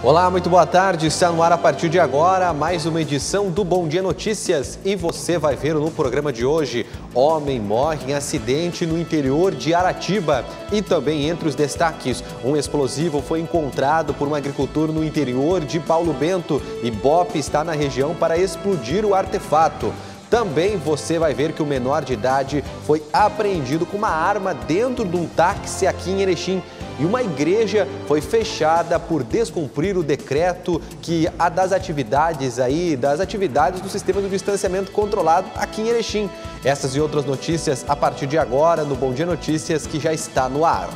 Olá, muito boa tarde. Está no ar a partir de agora mais uma edição do Bom Dia Notícias. E você vai ver no programa de hoje: homem morre em acidente no interior de Aratiba. E também entre os destaques: um explosivo foi encontrado por um agricultor no interior de Paulo Bento e BOP está na região para explodir o artefato. Também você vai ver que o menor de idade foi apreendido com uma arma dentro de um táxi aqui em Erechim e uma igreja foi fechada por descumprir o decreto que a das atividades aí, das atividades do sistema do distanciamento controlado aqui em Erechim. Essas e outras notícias a partir de agora no Bom Dia Notícias que já está no ar.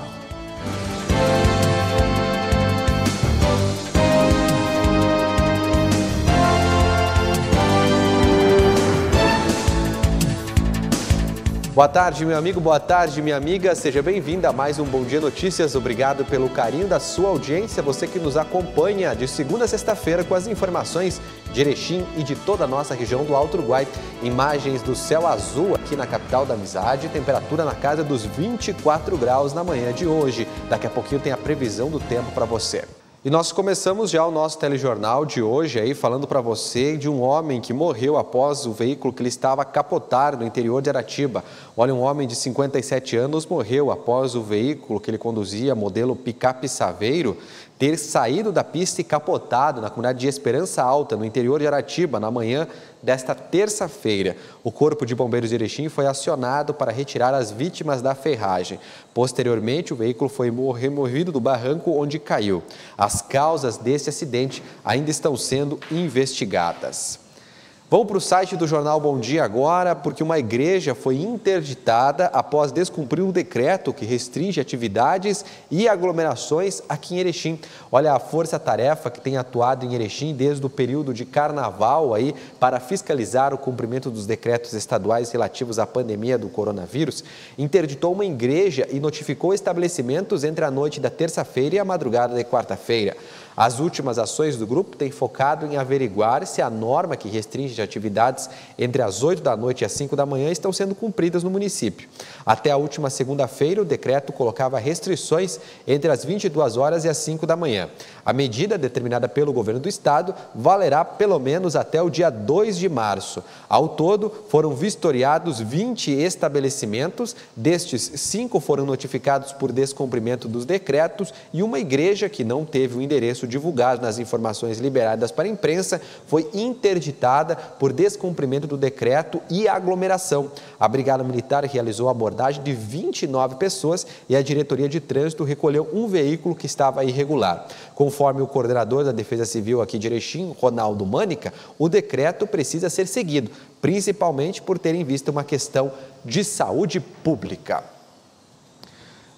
Boa tarde, meu amigo, boa tarde, minha amiga. Seja bem-vinda a mais um Bom Dia Notícias. Obrigado pelo carinho da sua audiência, você que nos acompanha de segunda a sexta-feira com as informações de Erechim e de toda a nossa região do Alto Uruguai. Imagens do céu azul aqui na capital da amizade, temperatura na casa dos 24 graus na manhã de hoje. Daqui a pouquinho tem a previsão do tempo para você. E nós começamos já o nosso telejornal de hoje aí falando para você de um homem que morreu após o veículo que ele estava capotar no interior de Aratiba. Olha, um homem de 57 anos morreu após o veículo que ele conduzia, modelo picape Saveiro, ter saído da pista e capotado na comunidade de Esperança Alta, no interior de Aratiba, na manhã desta terça-feira. O Corpo de Bombeiros de Erechim foi acionado para retirar as vítimas da ferragem. Posteriormente, o veículo foi removido do barranco onde caiu. As causas desse acidente ainda estão sendo investigadas. Vamos para o site do jornal Bom Dia agora, porque uma igreja foi interditada após descumprir um decreto que restringe atividades e aglomerações aqui em Erechim. Olha, a força-tarefa que tem atuado em Erechim desde o período de carnaval aí para fiscalizar o cumprimento dos decretos estaduais relativos à pandemia do coronavírus, interditou uma igreja e notificou estabelecimentos entre a noite da terça-feira e a madrugada de quarta-feira. As últimas ações do grupo têm focado em averiguar se a norma que restringe atividades entre as 8 da noite e as 5 da manhã estão sendo cumpridas no município. Até a última segunda-feira, o decreto colocava restrições entre as 22 horas e as 5 da manhã. A medida, determinada pelo governo do estado, valerá pelo menos até o dia 2 de março. Ao todo, foram vistoriados 20 estabelecimentos, destes, cinco foram notificados por descumprimento dos decretos e uma igreja que não teve o endereço divulgado nas informações liberadas para a imprensa foi interditada por descumprimento do decreto e aglomeração. A Brigada Militar realizou a abordagem de 29 pessoas e a Diretoria de Trânsito recolheu um veículo que estava irregular. Conforme o coordenador da Defesa Civil aqui de Erechim, Ronaldo Mânica, o decreto precisa ser seguido, principalmente por ter em vista uma questão de saúde pública.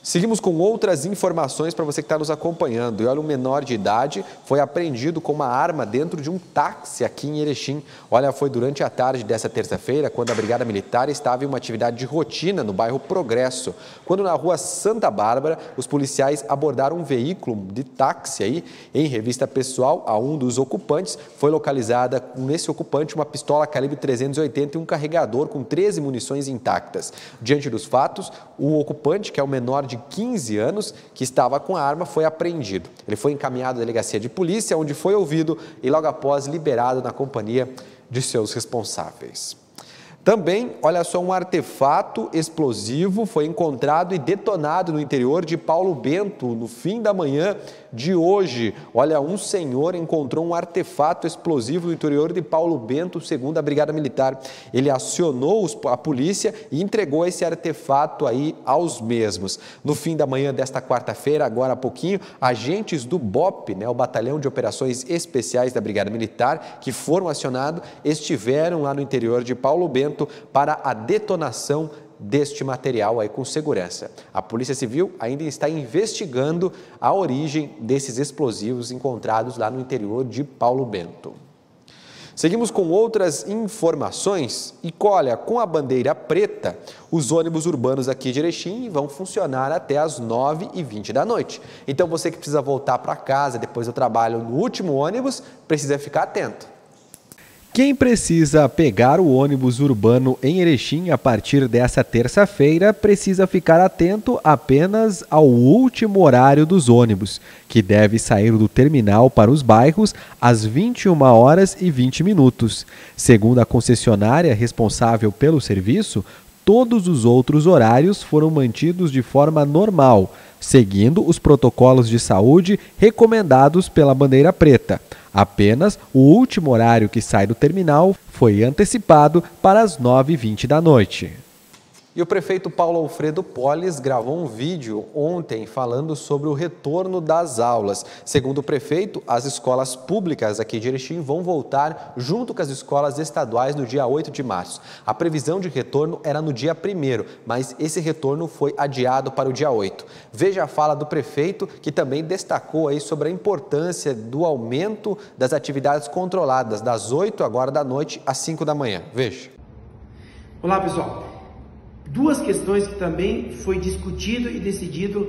Seguimos com outras informações para você que está nos acompanhando. E olha, um menor de idade foi apreendido com uma arma dentro de um táxi aqui em Erechim. Olha, foi durante a tarde dessa terça-feira, quando a Brigada Militar estava em uma atividade de rotina no bairro Progresso. Quando na rua Santa Bárbara, os policiais abordaram um veículo de táxi aí. Em revista pessoal, a um dos ocupantes foi localizada nesse ocupante uma pistola calibre 380 e um carregador com 13 munições intactas. Diante dos fatos, o ocupante, que é o menor de de 15 anos que estava com a arma foi apreendido. Ele foi encaminhado à delegacia de polícia, onde foi ouvido e logo após liberado na companhia de seus responsáveis. Também, olha só, um artefato explosivo foi encontrado e detonado no interior de Paulo Bento no fim da manhã de hoje. Olha, um senhor encontrou um artefato explosivo no interior de Paulo Bento, segundo a Brigada Militar. Ele acionou a polícia e entregou esse artefato aí aos mesmos. No fim da manhã desta quarta-feira, agora há pouquinho, agentes do BOP, né, o Batalhão de Operações Especiais da Brigada Militar, que foram acionados, estiveram lá no interior de Paulo Bento para a detonação deste material aí com segurança. A Polícia Civil ainda está investigando a origem desses explosivos encontrados lá no interior de Paulo Bento. Seguimos com outras informações e olha, com a bandeira preta, os ônibus urbanos aqui de Erechim vão funcionar até as 9h20 da noite. Então você que precisa voltar para casa depois do trabalho no último ônibus, precisa ficar atento. Quem precisa pegar o ônibus urbano em Erechim a partir dessa terça-feira precisa ficar atento apenas ao último horário dos ônibus, que deve sair do terminal para os bairros às 21 horas e 20 minutos. Segundo a concessionária responsável pelo serviço, todos os outros horários foram mantidos de forma normal, seguindo os protocolos de saúde recomendados pela bandeira preta. Apenas o último horário que sai do terminal foi antecipado para as 9h20 da noite. E o prefeito Paulo Alfredo Polis gravou um vídeo ontem falando sobre o retorno das aulas. Segundo o prefeito, as escolas públicas aqui de Erechim vão voltar junto com as escolas estaduais no dia 8 de março. A previsão de retorno era no dia 1 mas esse retorno foi adiado para o dia 8. Veja a fala do prefeito, que também destacou aí sobre a importância do aumento das atividades controladas, das 8 agora da noite às 5 da manhã. Veja. Olá, pessoal duas questões que também foi discutido e decidido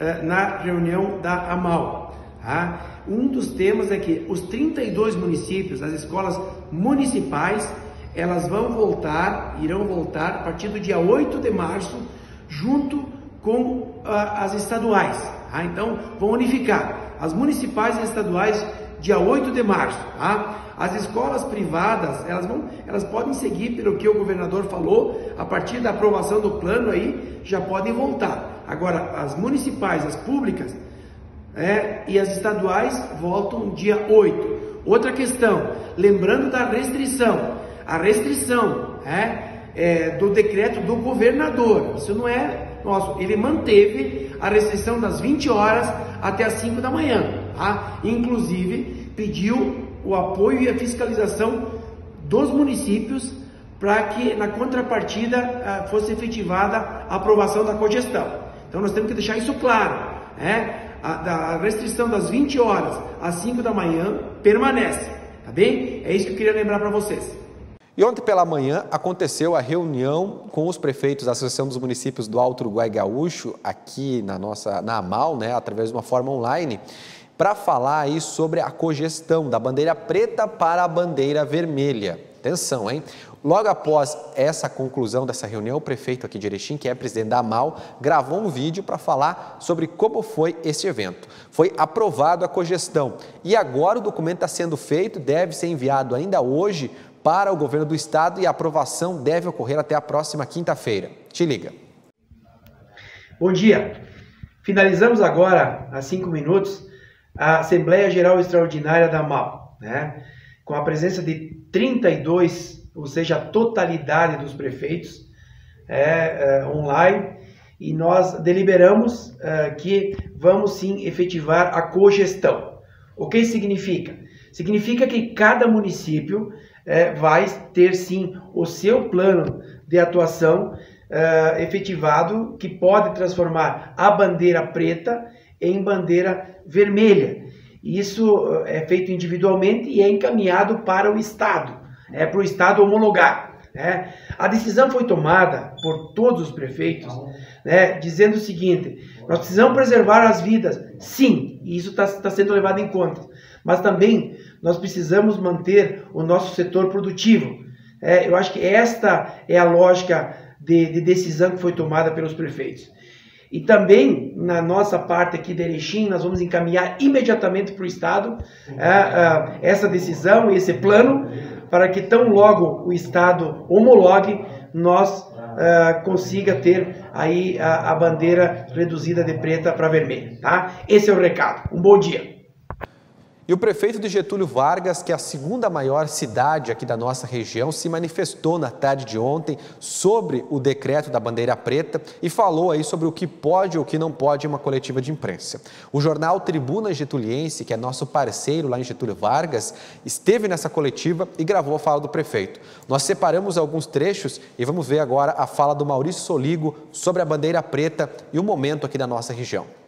uh, na reunião da AMAL. Tá? Um dos temas é que os 32 municípios, as escolas municipais, elas vão voltar, irão voltar a partir do dia 8 de março, junto com uh, as estaduais. Tá? Então, vão unificar as municipais e estaduais dia 8 de março. Tá? As escolas privadas, elas, vão, elas podem seguir pelo que o governador falou, a partir da aprovação do plano aí, já podem voltar. Agora, as municipais, as públicas é, e as estaduais voltam dia 8. Outra questão, lembrando da restrição, a restrição é, é, do decreto do governador, isso não é nosso, ele manteve a restrição das 20 horas até as 5 da manhã, tá? inclusive pediu o apoio e a fiscalização dos municípios para que na contrapartida uh, fosse efetivada a aprovação da cogestão. Então nós temos que deixar isso claro, né? A, a restrição das 20 horas às 5 da manhã permanece, tá bem? É isso que eu queria lembrar para vocês. E ontem pela manhã aconteceu a reunião com os prefeitos da Associação dos Municípios do Alto Uruguai Gaúcho, aqui na nossa na AMAL, né, através de uma forma online para falar aí sobre a cogestão da bandeira preta para a bandeira vermelha. Atenção, hein? Logo após essa conclusão dessa reunião, o prefeito aqui de Erechim, que é presidente da AMAL, gravou um vídeo para falar sobre como foi esse evento. Foi aprovado a cogestão e agora o documento está sendo feito, deve ser enviado ainda hoje para o governo do estado e a aprovação deve ocorrer até a próxima quinta-feira. Te liga. Bom dia. Finalizamos agora, há cinco minutos, a Assembleia Geral Extraordinária da MAL, né? com a presença de 32, ou seja, a totalidade dos prefeitos é, é, online, e nós deliberamos é, que vamos sim efetivar a cogestão. O que significa? Significa que cada município é, vai ter sim o seu plano de atuação é, efetivado, que pode transformar a bandeira preta em bandeira vermelha. Isso eh, é feito individualmente e é encaminhado para o Estado, é para o Estado homologar. Né? A decisão foi tomada por todos os prefeitos, né, dizendo o seguinte: nós precisamos preservar as vidas, sim, e isso está tá sendo levado em conta, mas também nós precisamos manter o nosso setor produtivo. É, eu acho que esta é a lógica de, de decisão que foi tomada pelos prefeitos. E também, na nossa parte aqui de Erechim, nós vamos encaminhar imediatamente para o Estado é, é, essa decisão, esse plano, para que tão logo o Estado homologue, nós é, consiga ter aí a, a bandeira reduzida de preta para vermelha. Tá? Esse é o recado. Um bom dia. E o prefeito de Getúlio Vargas, que é a segunda maior cidade aqui da nossa região, se manifestou na tarde de ontem sobre o decreto da bandeira preta e falou aí sobre o que pode ou o que não pode em uma coletiva de imprensa. O jornal Tribuna Getuliense, que é nosso parceiro lá em Getúlio Vargas, esteve nessa coletiva e gravou a fala do prefeito. Nós separamos alguns trechos e vamos ver agora a fala do Maurício Soligo sobre a bandeira preta e o momento aqui da nossa região.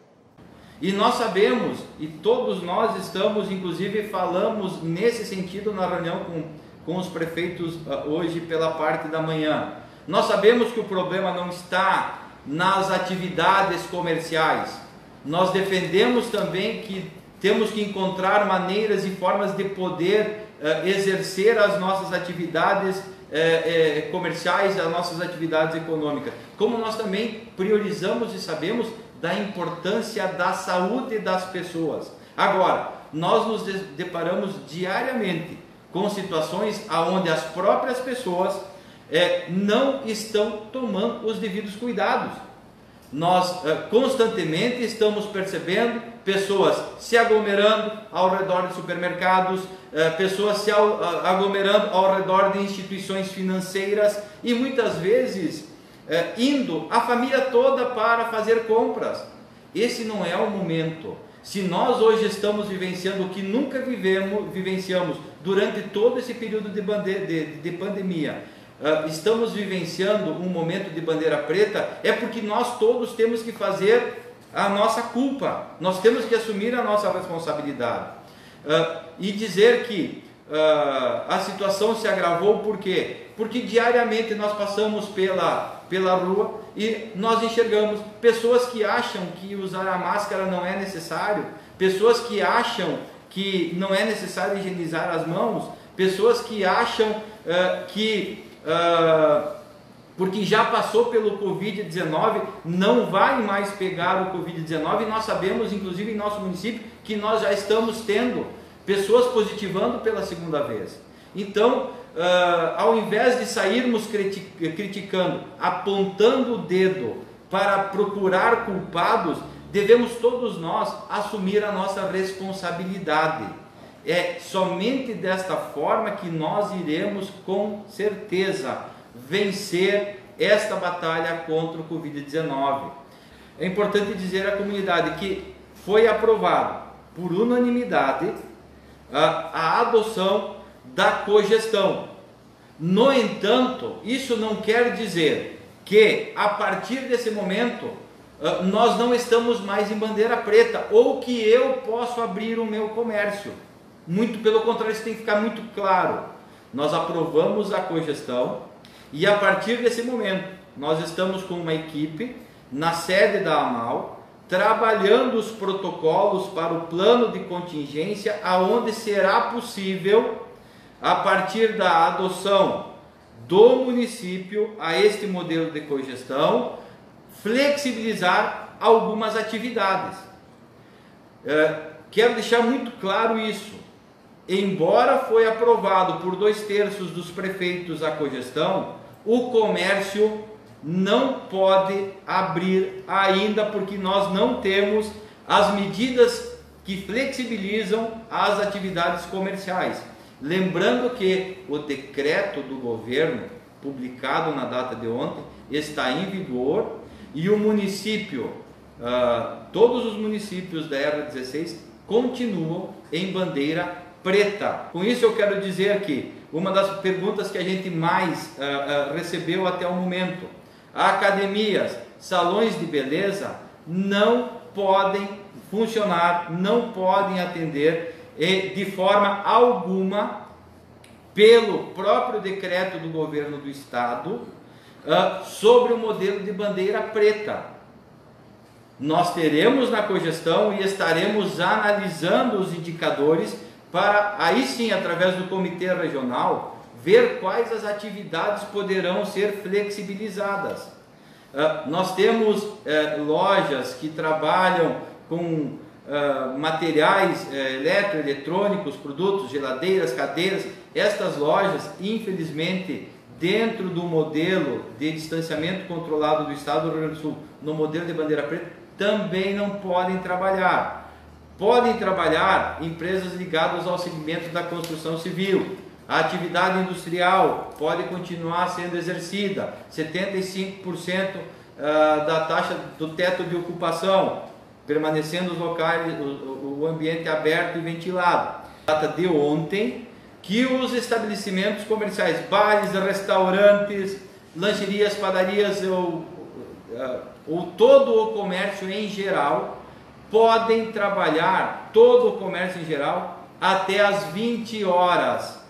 E nós sabemos, e todos nós estamos, inclusive falamos nesse sentido na reunião com, com os prefeitos uh, hoje pela parte da manhã. Nós sabemos que o problema não está nas atividades comerciais. Nós defendemos também que temos que encontrar maneiras e formas de poder uh, exercer as nossas atividades uh, comerciais, as nossas atividades econômicas. Como nós também priorizamos e sabemos da importância da saúde das pessoas. Agora, nós nos deparamos diariamente com situações onde as próprias pessoas é, não estão tomando os devidos cuidados. Nós é, constantemente estamos percebendo pessoas se aglomerando ao redor de supermercados, é, pessoas se aglomerando ao redor de instituições financeiras e muitas vezes é, indo a família toda para fazer compras. Esse não é o momento. Se nós hoje estamos vivenciando o que nunca vivemos, vivenciamos durante todo esse período de, de, de pandemia, uh, estamos vivenciando um momento de bandeira preta, é porque nós todos temos que fazer a nossa culpa, nós temos que assumir a nossa responsabilidade uh, e dizer que uh, a situação se agravou por quê? Porque diariamente nós passamos pela, pela rua e nós enxergamos pessoas que acham que usar a máscara não é necessário, pessoas que acham que não é necessário higienizar as mãos, pessoas que acham uh, que uh, porque já passou pelo Covid-19, não vai mais pegar o Covid-19 e nós sabemos, inclusive em nosso município, que nós já estamos tendo pessoas positivando pela segunda vez. Então, uh, ao invés de sairmos criticando, apontando o dedo para procurar culpados, devemos todos nós assumir a nossa responsabilidade. É somente desta forma que nós iremos com certeza vencer esta batalha contra o Covid-19. É importante dizer à comunidade que foi aprovado por unanimidade a, a adoção da cogestão. No entanto, isso não quer dizer que a partir desse momento ah, nós não estamos mais em bandeira preta ou que eu posso abrir o meu comércio. Muito pelo contrário, isso tem que ficar muito claro. Nós aprovamos a cogestão e a partir desse momento nós estamos com uma equipe na sede da AMAL trabalhando os protocolos para o plano de contingência, aonde será possível, a partir da adoção do município a este modelo de cogestão, flexibilizar algumas atividades. É, quero deixar muito claro isso. Embora foi aprovado por dois terços dos prefeitos a cogestão, o comércio não pode abrir ainda porque nós não temos as medidas que flexibilizam as atividades comerciais. Lembrando que o decreto do governo, publicado na data de ontem, está em vigor e o município, uh, todos os municípios da Era 16 continuam em bandeira preta. Com isso eu quero dizer que uma das perguntas que a gente mais uh, uh, recebeu até o momento academias, salões de beleza não podem funcionar, não podem atender de forma alguma pelo próprio decreto do governo do estado ah, sobre o modelo de bandeira preta. Nós teremos na cogestão e estaremos analisando os indicadores para aí sim, através do comitê regional, ver quais as atividades poderão ser flexibilizadas. Uh, nós temos uh, lojas que trabalham com uh, materiais eh, eletroeletrônicos, produtos, geladeiras, cadeiras. Estas lojas, infelizmente, dentro do modelo de distanciamento controlado do Estado do Rio Grande do Sul, no modelo de bandeira preta, também não podem trabalhar. Podem trabalhar empresas ligadas ao segmento da construção civil, a atividade industrial pode continuar sendo exercida, 75% ah, da taxa do teto de ocupação, permanecendo os locais, o, o ambiente aberto e ventilado. Data de ontem que os estabelecimentos comerciais, bares, restaurantes, lancherias, padarias ou, ah, ou todo o comércio em geral podem trabalhar, todo o comércio em geral, até as 20 horas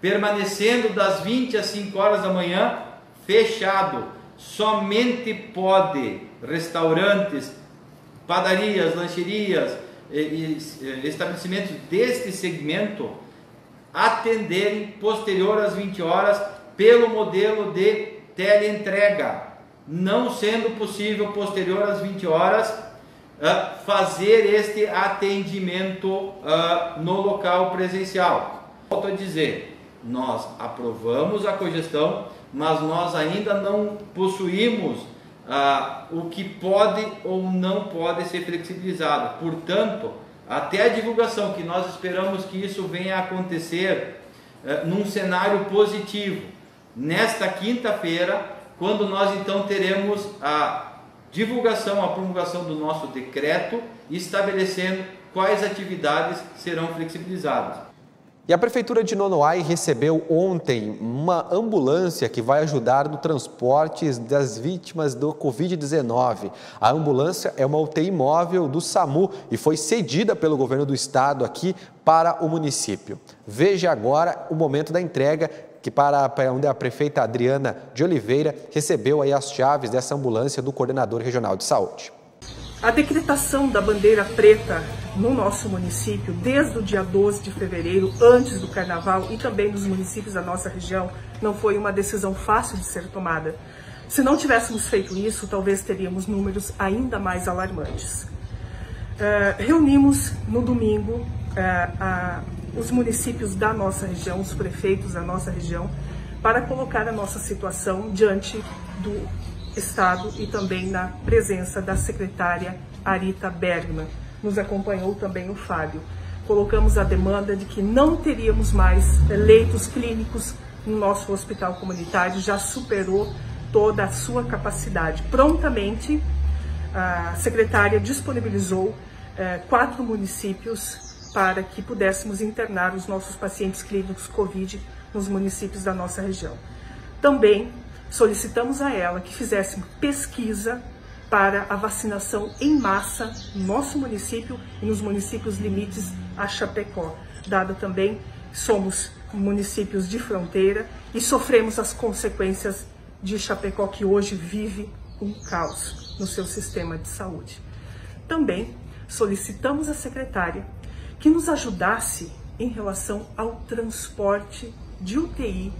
permanecendo das 20 às 5 horas da manhã fechado. Somente pode restaurantes, padarias, lancherias, estabelecimentos deste segmento atenderem posterior às 20 horas pelo modelo de teleentrega, não sendo possível posterior às 20 horas uh, fazer este atendimento uh, no local presencial. Volto a dizer, nós aprovamos a cogestão, mas nós ainda não possuímos uh, o que pode ou não pode ser flexibilizado. Portanto, até a divulgação, que nós esperamos que isso venha a acontecer num cenário positivo, nesta quinta-feira, quando nós então teremos a divulgação, a promulgação do nosso decreto, estabelecendo quais atividades serão flexibilizadas. E a Prefeitura de Nonoai recebeu ontem uma ambulância que vai ajudar no transporte das vítimas do Covid-19. A ambulância é uma UTI móvel do SAMU e foi cedida pelo governo do estado aqui para o município. Veja agora o momento da entrega que para onde a prefeita Adriana de Oliveira recebeu aí as chaves dessa ambulância do coordenador regional de saúde. A decretação da bandeira preta no nosso município, desde o dia 12 de fevereiro, antes do carnaval e também nos municípios da nossa região, não foi uma decisão fácil de ser tomada. Se não tivéssemos feito isso, talvez teríamos números ainda mais alarmantes. Uh, reunimos no domingo uh, os municípios da nossa região, os prefeitos da nossa região, para colocar a nossa situação diante do Estado e também na presença da secretária Arita Bergman. Nos acompanhou também o Fábio. Colocamos a demanda de que não teríamos mais leitos clínicos no nosso hospital comunitário, já superou toda a sua capacidade. Prontamente, a secretária disponibilizou eh, quatro municípios para que pudéssemos internar os nossos pacientes clínicos Covid nos municípios da nossa região. Também solicitamos a ela que fizesse pesquisa para a vacinação em massa no nosso município e nos municípios limites a Chapecó, dada também somos municípios de fronteira e sofremos as consequências de Chapecó que hoje vive um caos no seu sistema de saúde. Também solicitamos à secretária que nos ajudasse em relação ao transporte de UTI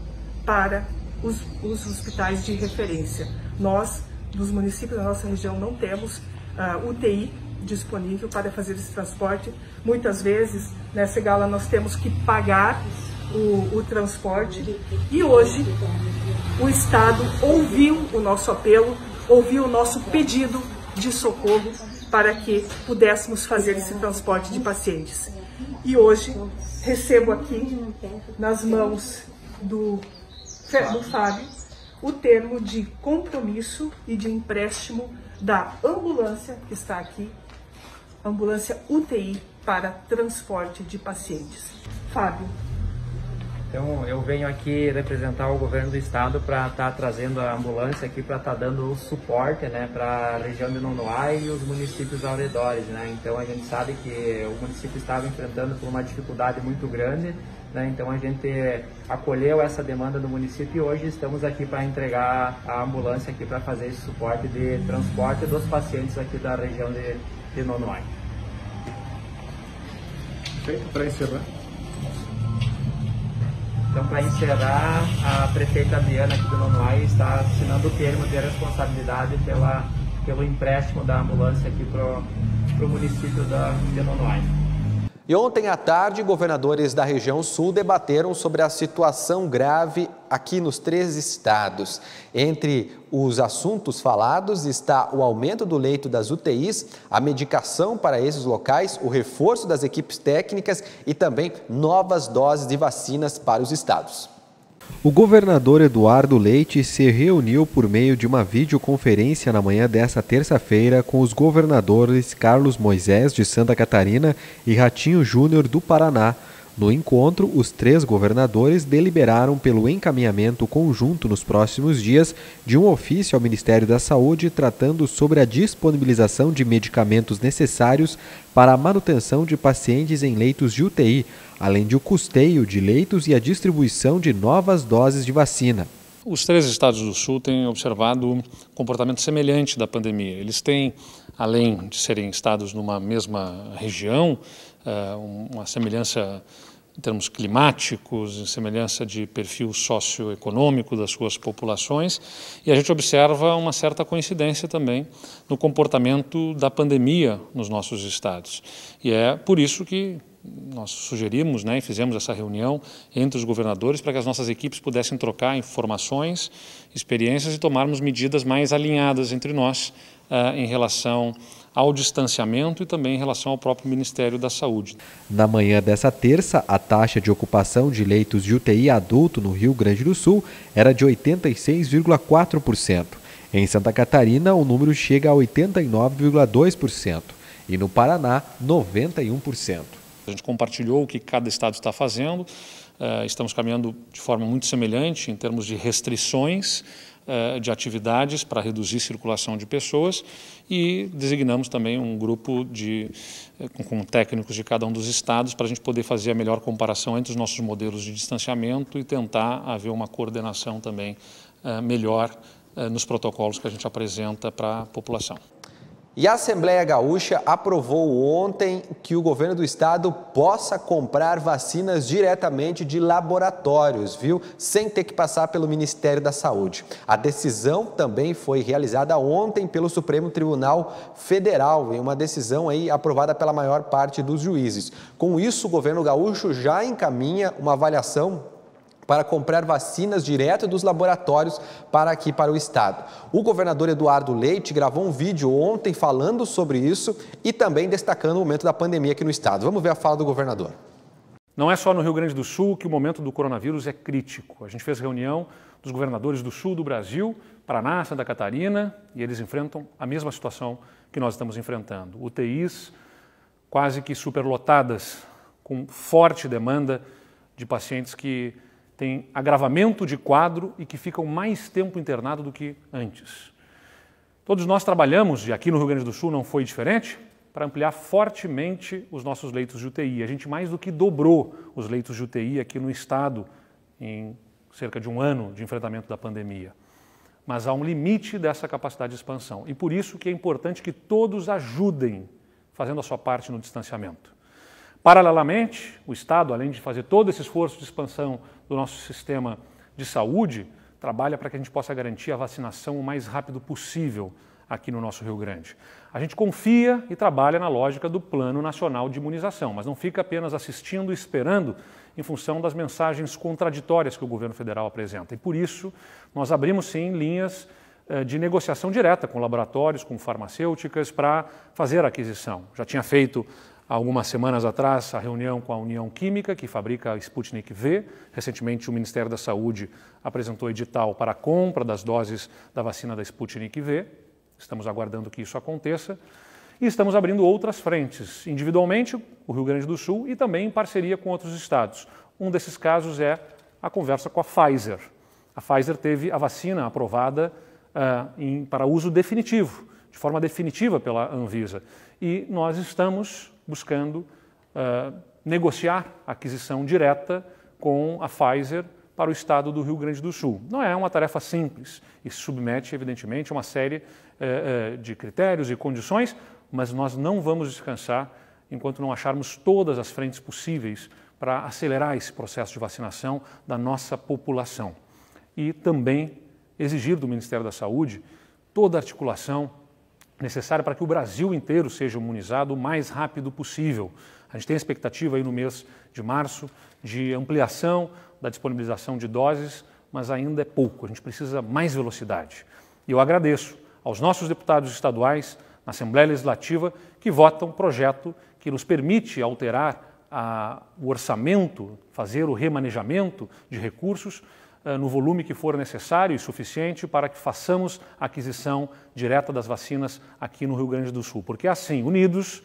para os, os hospitais de referência. Nós, nos municípios da nossa região, não temos uh, ah, UTI disponível para fazer esse transporte. Muitas vezes, nessa gala, nós temos que pagar o, o, transporte. E hoje, o Estado ouviu o nosso apelo, ouviu o nosso pedido de socorro para que pudéssemos fazer esse transporte de pacientes. E hoje recebo aqui, nas mãos do, do Fábio, o termo de compromisso e de empréstimo da ambulância que está aqui, ambulância UTI para transporte de pacientes. Fábio, então eu venho aqui representar o governo do estado para estar tá trazendo a ambulância aqui para estar tá dando suporte né, para a região de Nonoai e os municípios ao redor. Né? Então a gente sabe que o município estava enfrentando por uma dificuldade muito grande, né? então a gente acolheu essa demanda do município e hoje estamos aqui para entregar a ambulância aqui para fazer esse suporte de transporte dos pacientes aqui da região de, de Nonoai. Feito para encerrar. Então, para encerrar, a prefeita Adriana aqui do Nonoai está assinando o termo de responsabilidade pela, pelo empréstimo da ambulância aqui para o município da, de Nonoai. E ontem à tarde, governadores da região sul debateram sobre a situação grave aqui nos três estados. Entre os assuntos falados está o aumento do leito das UTIs, a medicação para esses locais, o reforço das equipes técnicas e também novas doses de vacinas para os estados. O governador Eduardo Leite se reuniu por meio de uma videoconferência na manhã desta terça-feira com os governadores Carlos Moisés, de Santa Catarina, e Ratinho Júnior, do Paraná. No encontro, os três governadores deliberaram pelo encaminhamento conjunto nos próximos dias de um ofício ao Ministério da Saúde tratando sobre a disponibilização de medicamentos necessários para a manutenção de pacientes em leitos de UTI, além de o custeio de leitos e a distribuição de novas doses de vacina. Os três estados do Sul têm observado um comportamento semelhante da pandemia. Eles têm além de serem estados numa mesma região, uma semelhança em termos climáticos, em semelhança de perfil socioeconômico das suas populações, e a gente observa uma certa coincidência também no comportamento da pandemia nos nossos estados. E é por isso que nós sugerimos né, e fizemos essa reunião entre os governadores para que as nossas equipes pudessem trocar informações, experiências e tomarmos medidas mais alinhadas entre nós uh, em relação ao distanciamento e também em relação ao próprio Ministério da Saúde. Na manhã dessa terça, a taxa de ocupação de leitos de UTI adulto no Rio Grande do Sul era de 86,4%. Em Santa Catarina, o número chega a 89,2% e no Paraná, 91%. A gente compartilhou o que cada estado está fazendo, eh, estamos caminhando de forma muito semelhante em termos de restrições de atividades para reduzir circulação de pessoas e designamos também um grupo de, eh, com, técnicos de cada um dos estados para a gente poder fazer a melhor comparação entre os nossos modelos de distanciamento e tentar haver uma coordenação também uh, melhor nos protocolos que a gente apresenta para a população. E a Assembleia Gaúcha aprovou ontem que o governo do estado possa comprar vacinas diretamente de laboratórios, viu? Sem ter que passar pelo Ministério da Saúde. A decisão também foi realizada ontem pelo Supremo Tribunal Federal, em uma decisão aí aprovada pela maior parte dos juízes. Com isso, o governo gaúcho já encaminha uma avaliação para comprar vacinas direto dos laboratórios para aqui para o estado. O governador Eduardo Leite gravou um vídeo ontem falando sobre isso e também destacando o momento da pandemia aqui no estado. Vamos ver a fala do governador. Não é só no Rio Grande do Sul que o momento do coronavírus é crítico. A gente fez reunião dos governadores do sul do Brasil, Paraná, Santa Catarina, e eles enfrentam a mesma situação que nós estamos enfrentando. UTIs quase que superlotadas, com forte demanda de pacientes que têm agravamento de quadro e que ficam mais tempo internado do que antes. Todos nós trabalhamos, e aqui no Rio Grande do Sul não foi diferente, para ampliar fortemente os nossos leitos de UTI. A gente mais do que dobrou os leitos de UTI aqui no estado em cerca de um ano de enfrentamento da pandemia. Mas há um limite dessa capacidade de expansão e por isso que é importante que todos ajudem fazendo a sua parte no distanciamento. Paralelamente, o Estado, além de fazer todo esse esforço de expansão do nosso sistema de saúde, trabalha para que a gente possa garantir a vacinação o mais rápido possível aqui no nosso Rio Grande. A gente confia e trabalha na lógica do Plano Nacional de Imunização, mas não fica apenas assistindo e esperando em função das mensagens contraditórias que o governo federal apresenta. E por isso, nós abrimos sim linhas eh, de negociação direta com laboratórios, com farmacêuticas, para fazer a aquisição. Já tinha feito algumas semanas atrás a reunião com a União Química, que fabrica a Sputnik V. Recentemente, o Ministério da Saúde apresentou edital para a compra das doses da vacina da Sputnik V. Estamos aguardando que isso aconteça. E estamos abrindo outras frentes, individualmente, o Rio Grande do Sul, e também em parceria com outros estados. Um desses casos é a conversa com a Pfizer. A Pfizer teve a vacina aprovada uh, em, para uso definitivo, de forma definitiva pela Anvisa. E nós estamos buscando uh, negociar aquisição direta com a Pfizer para o estado do Rio Grande do Sul. Não é uma tarefa simples e submete, evidentemente, a uma série uh, de critérios e condições, mas nós não vamos descansar enquanto não acharmos todas as frentes possíveis para acelerar esse processo de vacinação da nossa população. E também exigir do Ministério da Saúde toda a articulação necessária para que o Brasil inteiro seja imunizado o mais rápido possível. A gente tem expectativa aí no mês de março de ampliação da disponibilização de doses, mas ainda é pouco, a gente precisa mais velocidade. E eu agradeço aos nossos deputados estaduais na Assembleia Legislativa que votam um projeto que nos permite alterar a, o orçamento, fazer o remanejamento de recursos no volume que for necessário e suficiente para que façamos a aquisição direta das vacinas aqui no Rio Grande do Sul. Porque assim, unidos,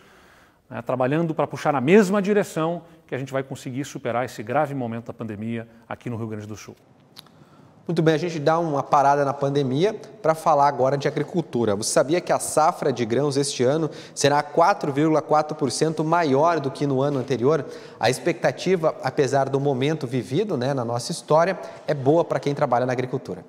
né, trabalhando para puxar na mesma direção, que a gente vai conseguir superar esse grave momento da pandemia aqui no Rio Grande do Sul. Muito bem, a gente dá uma parada na pandemia para falar agora de agricultura. Você sabia que a safra de grãos este ano será 4,4% maior do que no ano anterior? A expectativa, apesar do momento vivido né, na nossa história, é boa para quem trabalha na agricultura.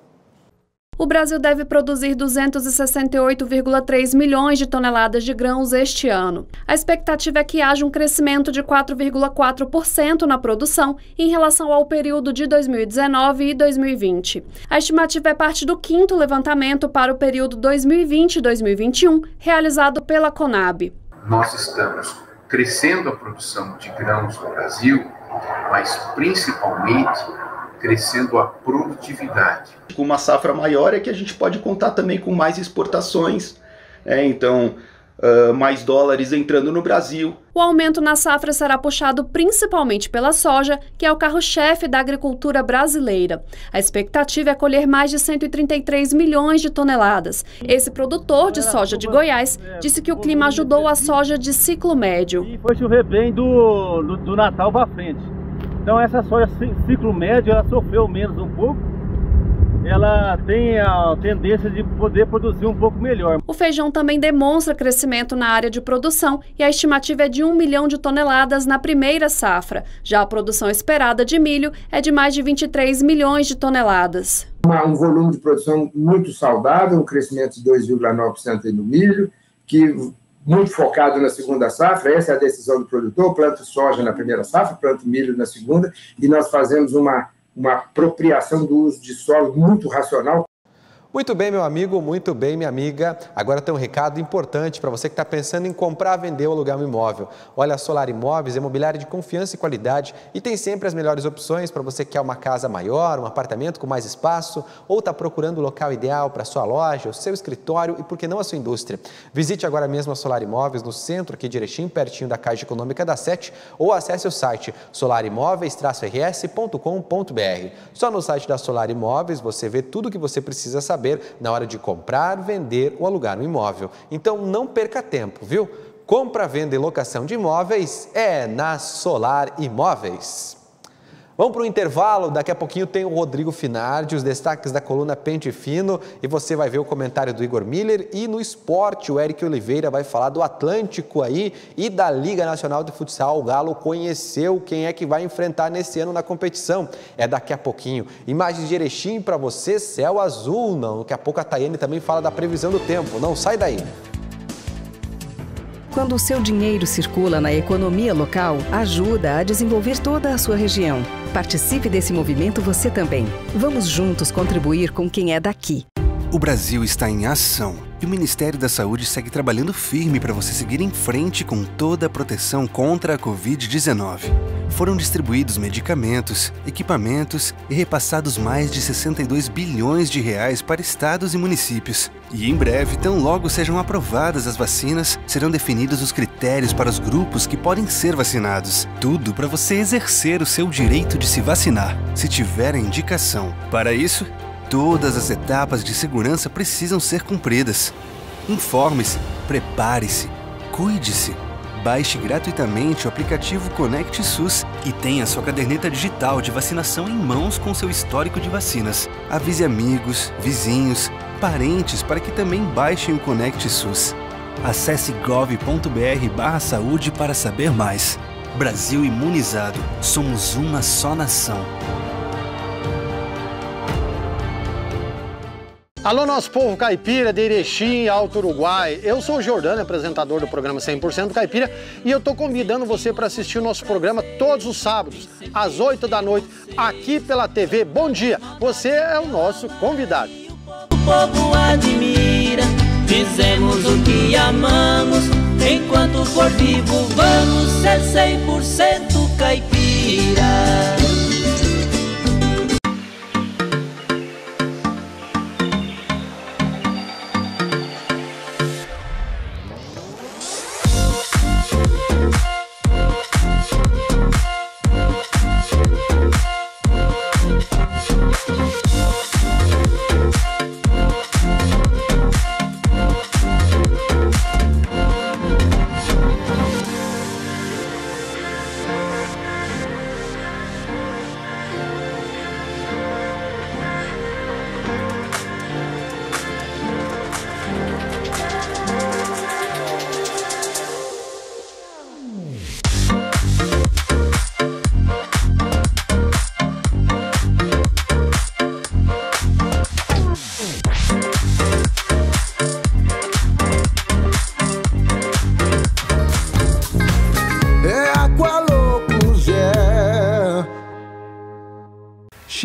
O Brasil deve produzir 268,3 milhões de toneladas de grãos este ano. A expectativa é que haja um crescimento de 4,4% na produção em relação ao período de 2019 e 2020. A estimativa é parte do quinto levantamento para o período 2020-2021, realizado pela Conab. Nós estamos crescendo a produção de grãos no Brasil, mas principalmente crescendo a produtividade. Com uma safra maior é que a gente pode contar também com mais exportações, é, então uh, mais dólares entrando no Brasil. O aumento na safra será puxado principalmente pela soja, que é o carro-chefe da agricultura brasileira. A expectativa é colher mais de 133 milhões de toneladas. Esse produtor de soja de Goiás disse que o clima ajudou a soja de ciclo médio. E foi chover bem do, do, do Natal para frente. Então essa soja ciclo médio ela sofreu menos um pouco. Ela tem a tendência de poder produzir um pouco melhor. O feijão também demonstra crescimento na área de produção e a estimativa é de 1 milhão de toneladas na primeira safra. Já a produção esperada de milho é de mais de 23 milhões de toneladas. Um volume de produção muito saudável, um crescimento de 2,9% no milho, que muito focado na segunda safra, essa é a decisão do produtor, planta soja na primeira safra, planta milho na segunda, e nós fazemos uma, uma apropriação do uso de solo muito racional. Muito bem, meu amigo, muito bem, minha amiga. Agora tem um recado importante para você que está pensando em comprar, vender ou alugar um imóvel. Olha, a Solar Imóveis é imobiliária de confiança e qualidade e tem sempre as melhores opções para você que quer uma casa maior, um apartamento com mais espaço ou está procurando o local ideal para sua loja, o seu escritório e, por que não, a sua indústria. Visite agora mesmo a Solar Imóveis no centro aqui Erechim, pertinho da Caixa Econômica da Sete ou acesse o site solarimóveis-rs.com.br. Só no site da Solar Imóveis você vê tudo o que você precisa saber saber na hora de comprar, vender ou alugar um imóvel. Então não perca tempo, viu? Compra, venda e locação de imóveis é na Solar Imóveis. Vamos para o intervalo, daqui a pouquinho tem o Rodrigo Finardi, os destaques da coluna Pente Fino e você vai ver o comentário do Igor Miller e no esporte o Eric Oliveira vai falar do Atlântico aí e da Liga Nacional de Futsal. O Galo conheceu quem é que vai enfrentar nesse ano na competição. É daqui a pouquinho. Imagens de Erechim para você, céu azul. Não, daqui a pouco a Tayane também fala da previsão do tempo. Não sai daí. Quando o seu dinheiro circula na economia local, ajuda a desenvolver toda a sua região. Participe desse movimento você também. Vamos juntos contribuir com quem é daqui. O Brasil está em ação o Ministério da Saúde segue trabalhando firme para você seguir em frente com toda a proteção contra a Covid-19. Foram distribuídos medicamentos, equipamentos e repassados mais de 62 bilhões de reais para estados e municípios. E em breve, tão logo sejam aprovadas as vacinas, serão definidos os critérios para os grupos que podem ser vacinados. Tudo para você exercer o seu direito de se vacinar, se tiver a indicação. Para isso, Todas as etapas de segurança precisam ser cumpridas. Informe-se, prepare-se, cuide-se. Baixe gratuitamente o aplicativo Conect SUS e tenha sua caderneta digital de vacinação em mãos com seu histórico de vacinas. Avise amigos, vizinhos, parentes para que também baixem o Conect SUS. Acesse gov.br/saúde para saber mais. Brasil imunizado. Somos uma só nação. Alô, nosso povo caipira de Erechim, Alto Uruguai. Eu sou o Jordano, apresentador do programa 100% Caipira, e eu estou convidando você para assistir o nosso programa todos os sábados, às 8 da noite, aqui pela TV Bom Dia. Você é o nosso convidado. O povo admira, fizemos o que amamos, enquanto for vivo vamos ser 100% caipira.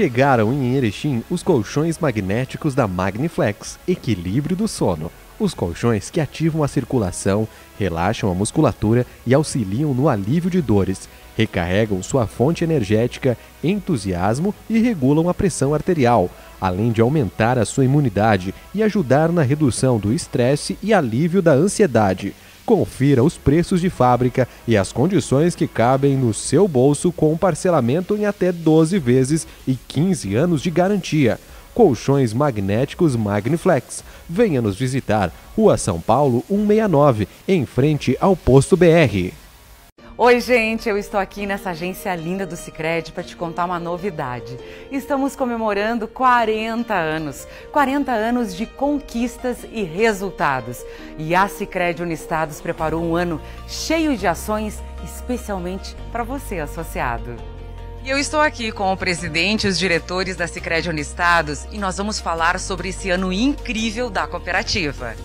Chegaram em Erechim os colchões magnéticos da Magniflex, equilíbrio do sono. Os colchões que ativam a circulação, relaxam a musculatura e auxiliam no alívio de dores, recarregam sua fonte energética, entusiasmo e regulam a pressão arterial, além de aumentar a sua imunidade e ajudar na redução do estresse e alívio da ansiedade. Confira os preços de fábrica e as condições que cabem no seu bolso com parcelamento em até 12 vezes e 15 anos de garantia. Colchões magnéticos Magniflex. Venha nos visitar. Rua São Paulo 169, em frente ao posto BR. Oi, gente, eu estou aqui nessa agência linda do Cicred para te contar uma novidade. Estamos comemorando 40 anos, 40 anos de conquistas e resultados. E a Cicred Unistados preparou um ano cheio de ações, especialmente para você, associado. E eu estou aqui com o presidente e os diretores da Cicred Unistados e nós vamos falar sobre esse ano incrível da cooperativa.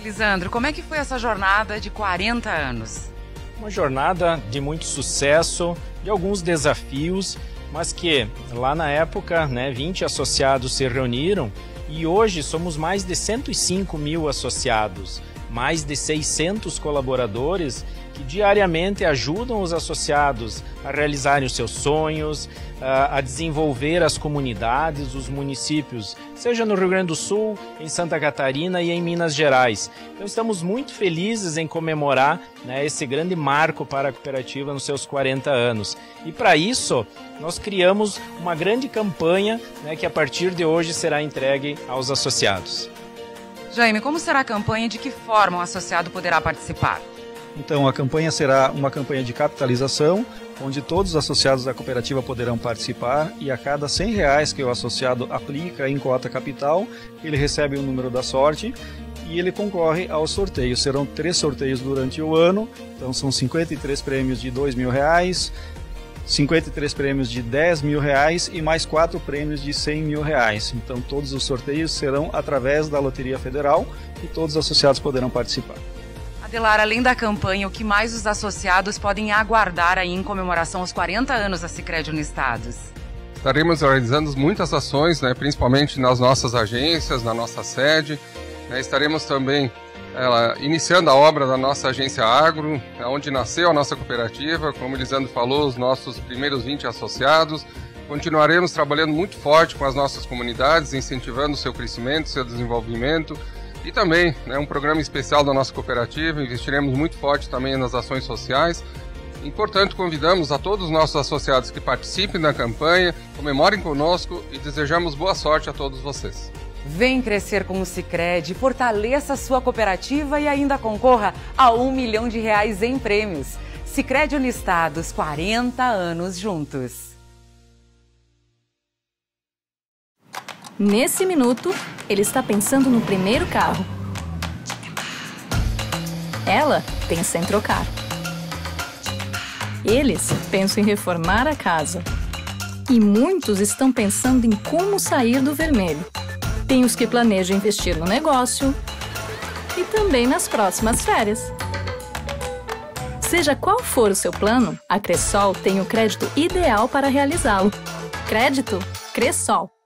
Elisandro, como é que foi essa jornada de 40 anos? Uma jornada de muito sucesso, de alguns desafios, mas que lá na época, né, 20 associados se reuniram e hoje somos mais de 105 mil associados, mais de 600 colaboradores que diariamente ajudam os associados a realizarem os seus sonhos, a desenvolver as comunidades, os municípios, seja no Rio Grande do Sul, em Santa Catarina e em Minas Gerais. Então estamos muito felizes em comemorar né, esse grande marco para a cooperativa nos seus 40 anos. E para isso, nós criamos uma grande campanha né, que a partir de hoje será entregue aos associados. Jaime, como será a campanha? De que forma o associado poderá participar? Então, a campanha será uma campanha de capitalização, onde todos os associados da cooperativa poderão participar e a cada 100 reais que o associado aplica em cota capital, ele recebe o número da sorte e ele concorre ao sorteio. Serão três sorteios durante o ano, então são 53 prêmios de 2 mil reais, 53 prêmios de 10 mil reais e mais quatro prêmios de 100 mil reais. Então todos os sorteios serão através da Loteria Federal e todos os associados poderão participar. Adelar, além da campanha, o que mais os associados podem aguardar aí em comemoração aos 40 anos da Sicredi Unistados? Estaremos realizando muitas ações, né, principalmente nas nossas agências, na nossa sede. Né, estaremos também ela, iniciando a obra da nossa agência Agro, onde nasceu a nossa cooperativa. Como o Lisandro falou, os nossos primeiros 20 associados. Continuaremos trabalhando muito forte com as nossas comunidades, incentivando o seu crescimento, seu desenvolvimento e também né, um programa especial da nossa cooperativa, investiremos muito forte também nas ações sociais. Importante, convidamos a todos os nossos associados que participem da campanha, comemorem conosco e desejamos boa sorte a todos vocês. Vem crescer com o Cicred, fortaleça a sua cooperativa e ainda concorra a um milhão de reais em prêmios. Cicred Unistados, 40 anos juntos. Nesse minuto, ele está pensando no primeiro carro. Ela pensa em trocar. Eles pensam em reformar a casa. E muitos estão pensando em como sair do vermelho. Tem os que planejam investir no negócio e também nas próximas férias. Seja qual for o seu plano, a Cressol tem o crédito ideal para realizá-lo. Crédito Cressol.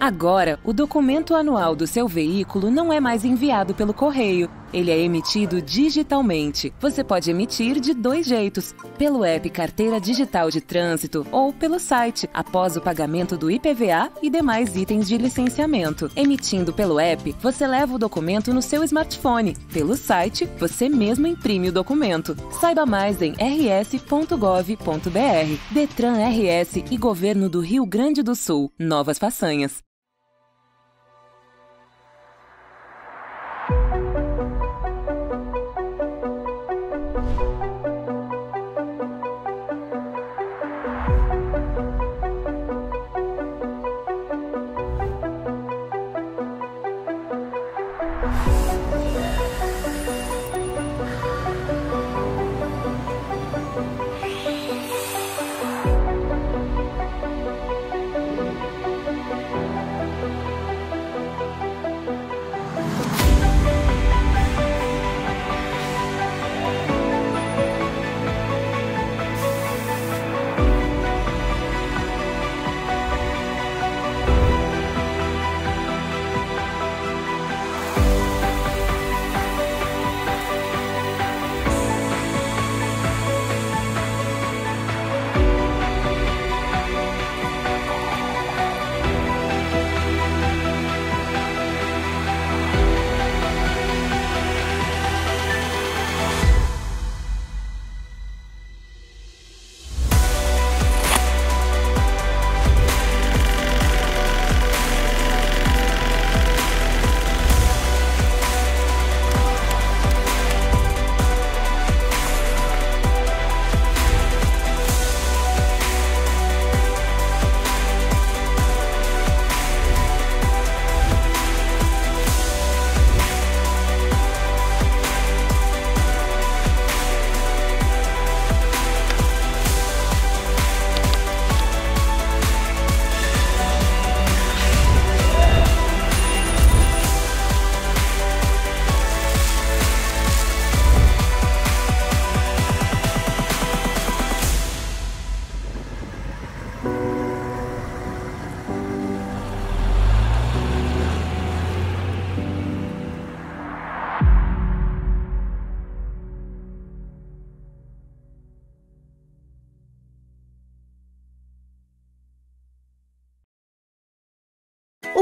Agora, o documento anual do seu veículo não é mais enviado pelo correio. Ele é emitido digitalmente. Você pode emitir de dois jeitos: pelo app Carteira Digital de Trânsito ou pelo site, após o pagamento do IPVA e demais itens de licenciamento. Emitindo pelo app, você leva o documento no seu smartphone. Pelo site, você mesmo imprime o documento. Saiba mais em rs.gov.br. Detran RS e Governo do Rio Grande do Sul. Novas façanhas.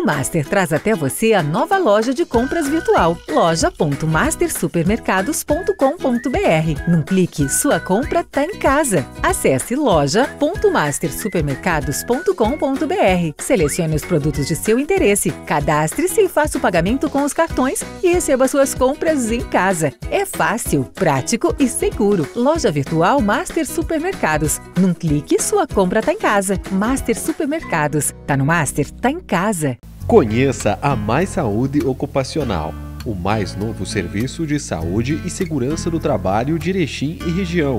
Master traz até você a nova loja de compras virtual, loja.mastersupermercados.com.br. Num clique, sua compra está em casa. Acesse loja.mastersupermercados.com.br. Selecione os produtos de seu interesse, cadastre-se e faça o pagamento com os cartões e receba suas compras em casa. É fácil, prático e seguro. Loja virtual Master Supermercados. Num clique, sua compra está em casa. Master Supermercados. Tá no Master, tá em casa. Conheça a Mais Saúde Ocupacional, o mais novo serviço de saúde e segurança do trabalho de Erechim e região.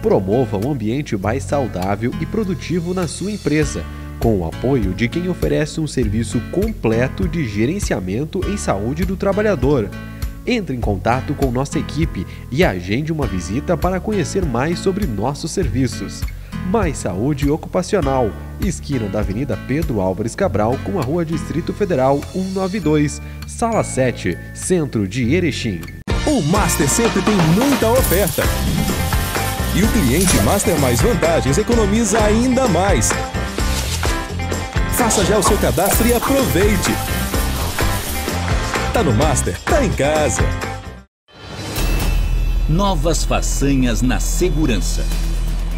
Promova um ambiente mais saudável e produtivo na sua empresa, com o apoio de quem oferece um serviço completo de gerenciamento em saúde do trabalhador. Entre em contato com nossa equipe e agende uma visita para conhecer mais sobre nossos serviços. Mais Saúde Ocupacional, esquina da Avenida Pedro Álvares Cabral com a Rua Distrito Federal 192, Sala 7, Centro de Erechim. O Master sempre tem muita oferta. E o cliente Master Mais Vantagens economiza ainda mais. Faça já o seu cadastro e aproveite. Tá no Master, tá em casa. Novas façanhas na segurança.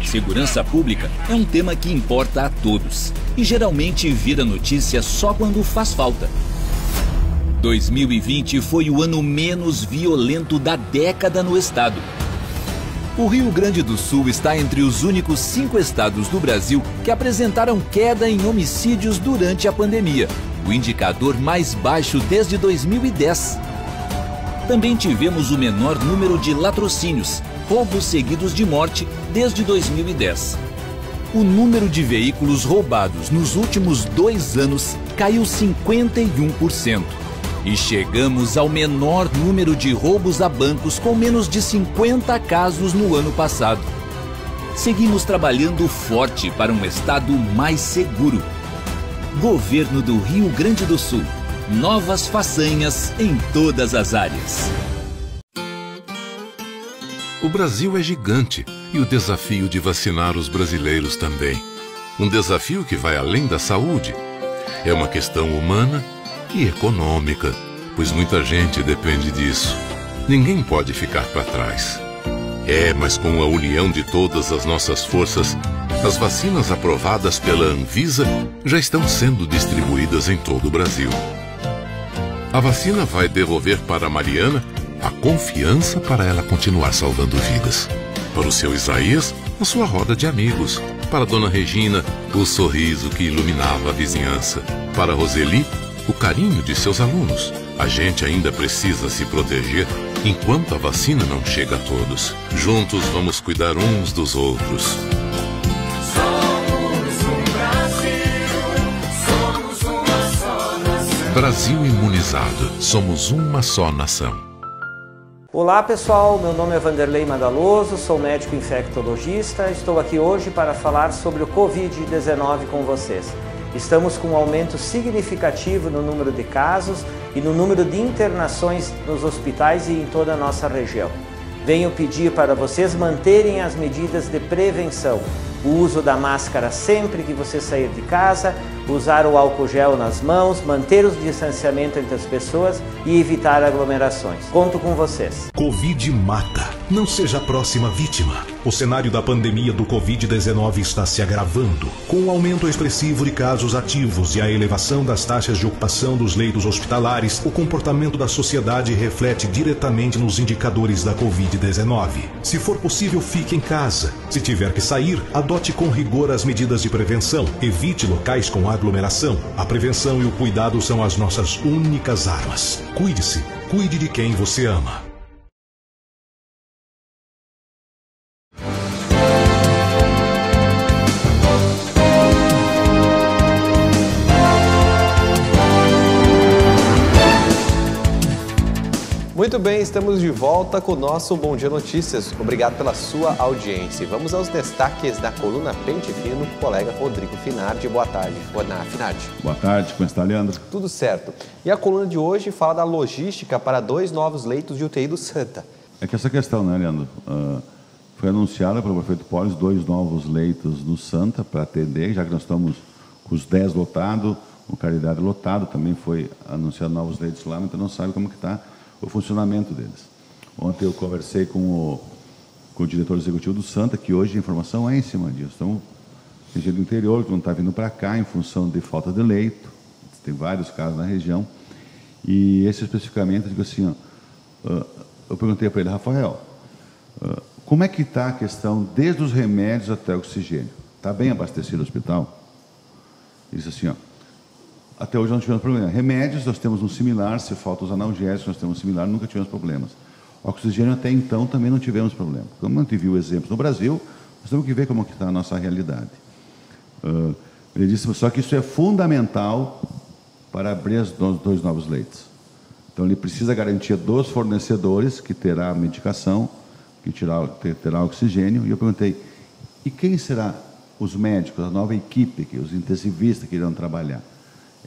Segurança pública é um tema que importa a todos e geralmente vira notícia só quando faz falta. 2020 foi o ano menos violento da década no estado. O Rio Grande do Sul está entre os únicos cinco estados do Brasil que apresentaram queda em homicídios durante a pandemia, o indicador mais baixo desde 2010. Também tivemos o menor número de latrocínios, roubos seguidos de morte, desde 2010. O número de veículos roubados nos últimos dois anos caiu 51%. E chegamos ao menor número de roubos a bancos com menos de 50 casos no ano passado. Seguimos trabalhando forte para um estado mais seguro. Governo do Rio Grande do Sul. Novas façanhas em todas as áreas. O Brasil é gigante e o desafio de vacinar os brasileiros também. Um desafio que vai além da saúde. É uma questão humana e econômica, pois muita gente depende disso. Ninguém pode ficar para trás. É, mas com a união de todas as nossas forças, as vacinas aprovadas pela Anvisa já estão sendo distribuídas em todo o Brasil. A vacina vai devolver para Mariana a confiança para ela continuar salvando vidas. Para o seu Isaías, a sua roda de amigos. Para dona Regina, o sorriso que iluminava a vizinhança. Para Roseli, o carinho de seus alunos. A gente ainda precisa se proteger enquanto a vacina não chega a todos. Juntos vamos cuidar uns dos outros. Somos um Brasil, somos uma só nação. Brasil imunizado, somos uma só nação. Olá pessoal, meu nome é Vanderlei Madaloso, sou médico infectologista. Estou aqui hoje para falar sobre o Covid-19 com vocês. Estamos com um aumento significativo no número de casos e no número de internações nos hospitais e em toda a nossa região. Venho pedir para vocês manterem as medidas de prevenção. O uso da máscara sempre que você sair de casa, usar o álcool gel nas mãos, manter o distanciamento entre as pessoas e evitar aglomerações. Conto com vocês. Covid mata. Não seja a próxima vítima. O cenário da pandemia do Covid-19 está se agravando, com o um aumento expressivo de casos ativos e a elevação das taxas de ocupação dos leitos hospitalares. O comportamento da sociedade reflete diretamente nos indicadores da Covid-19. Se for possível, fique em casa. Se tiver que sair, adote com rigor as medidas de prevenção. Evite locais com aglomeração. A prevenção e o cuidado são as nossas únicas armas. Cuide-se, cuide de quem você ama. Muito bem, estamos de volta com o nosso Bom Dia Notícias. Obrigado pela sua audiência. Vamos aos destaques da coluna Pente Fino, com o colega Rodrigo Finardi. Boa tarde, Finardi. Boa tarde, como está, Leandro? Tudo certo. E a coluna de hoje fala da logística para dois novos leitos de UTI do Santa. É que essa questão, né, Leandro? Uh, foi anunciada pelo prefeito Polis dois novos leitos no Santa para atender, já que nós estamos com os 10 lotados, o Caridade lotado, também foi anunciado novos leitos lá, então não sabe como que está o funcionamento deles. Ontem eu conversei com o, com o diretor executivo do Santa, que hoje a informação é em cima disso. Então, tem gente do interior que não está vindo para cá em função de falta de leito, tem vários casos na região, e esse especificamente, eu digo assim, ó, eu perguntei para ele, Rafael, como é que está a questão desde os remédios até o oxigênio? Está bem abastecido o hospital? Ele disse assim, ó, até hoje não tivemos problema. Remédios, nós temos um similar, se falta os analgésicos, nós temos um similar, nunca tivemos problemas. Oxigênio, até então, também não tivemos problema. Como a gente viu exemplos no Brasil, nós temos que ver como está a nossa realidade. Uh, ele disse, só que isso é fundamental para abrir os dois novos leitos. Então, ele precisa garantir dos fornecedores que terá medicação, que terá, terá oxigênio. E eu perguntei, e quem será os médicos, a nova equipe, que os intensivistas que irão trabalhar?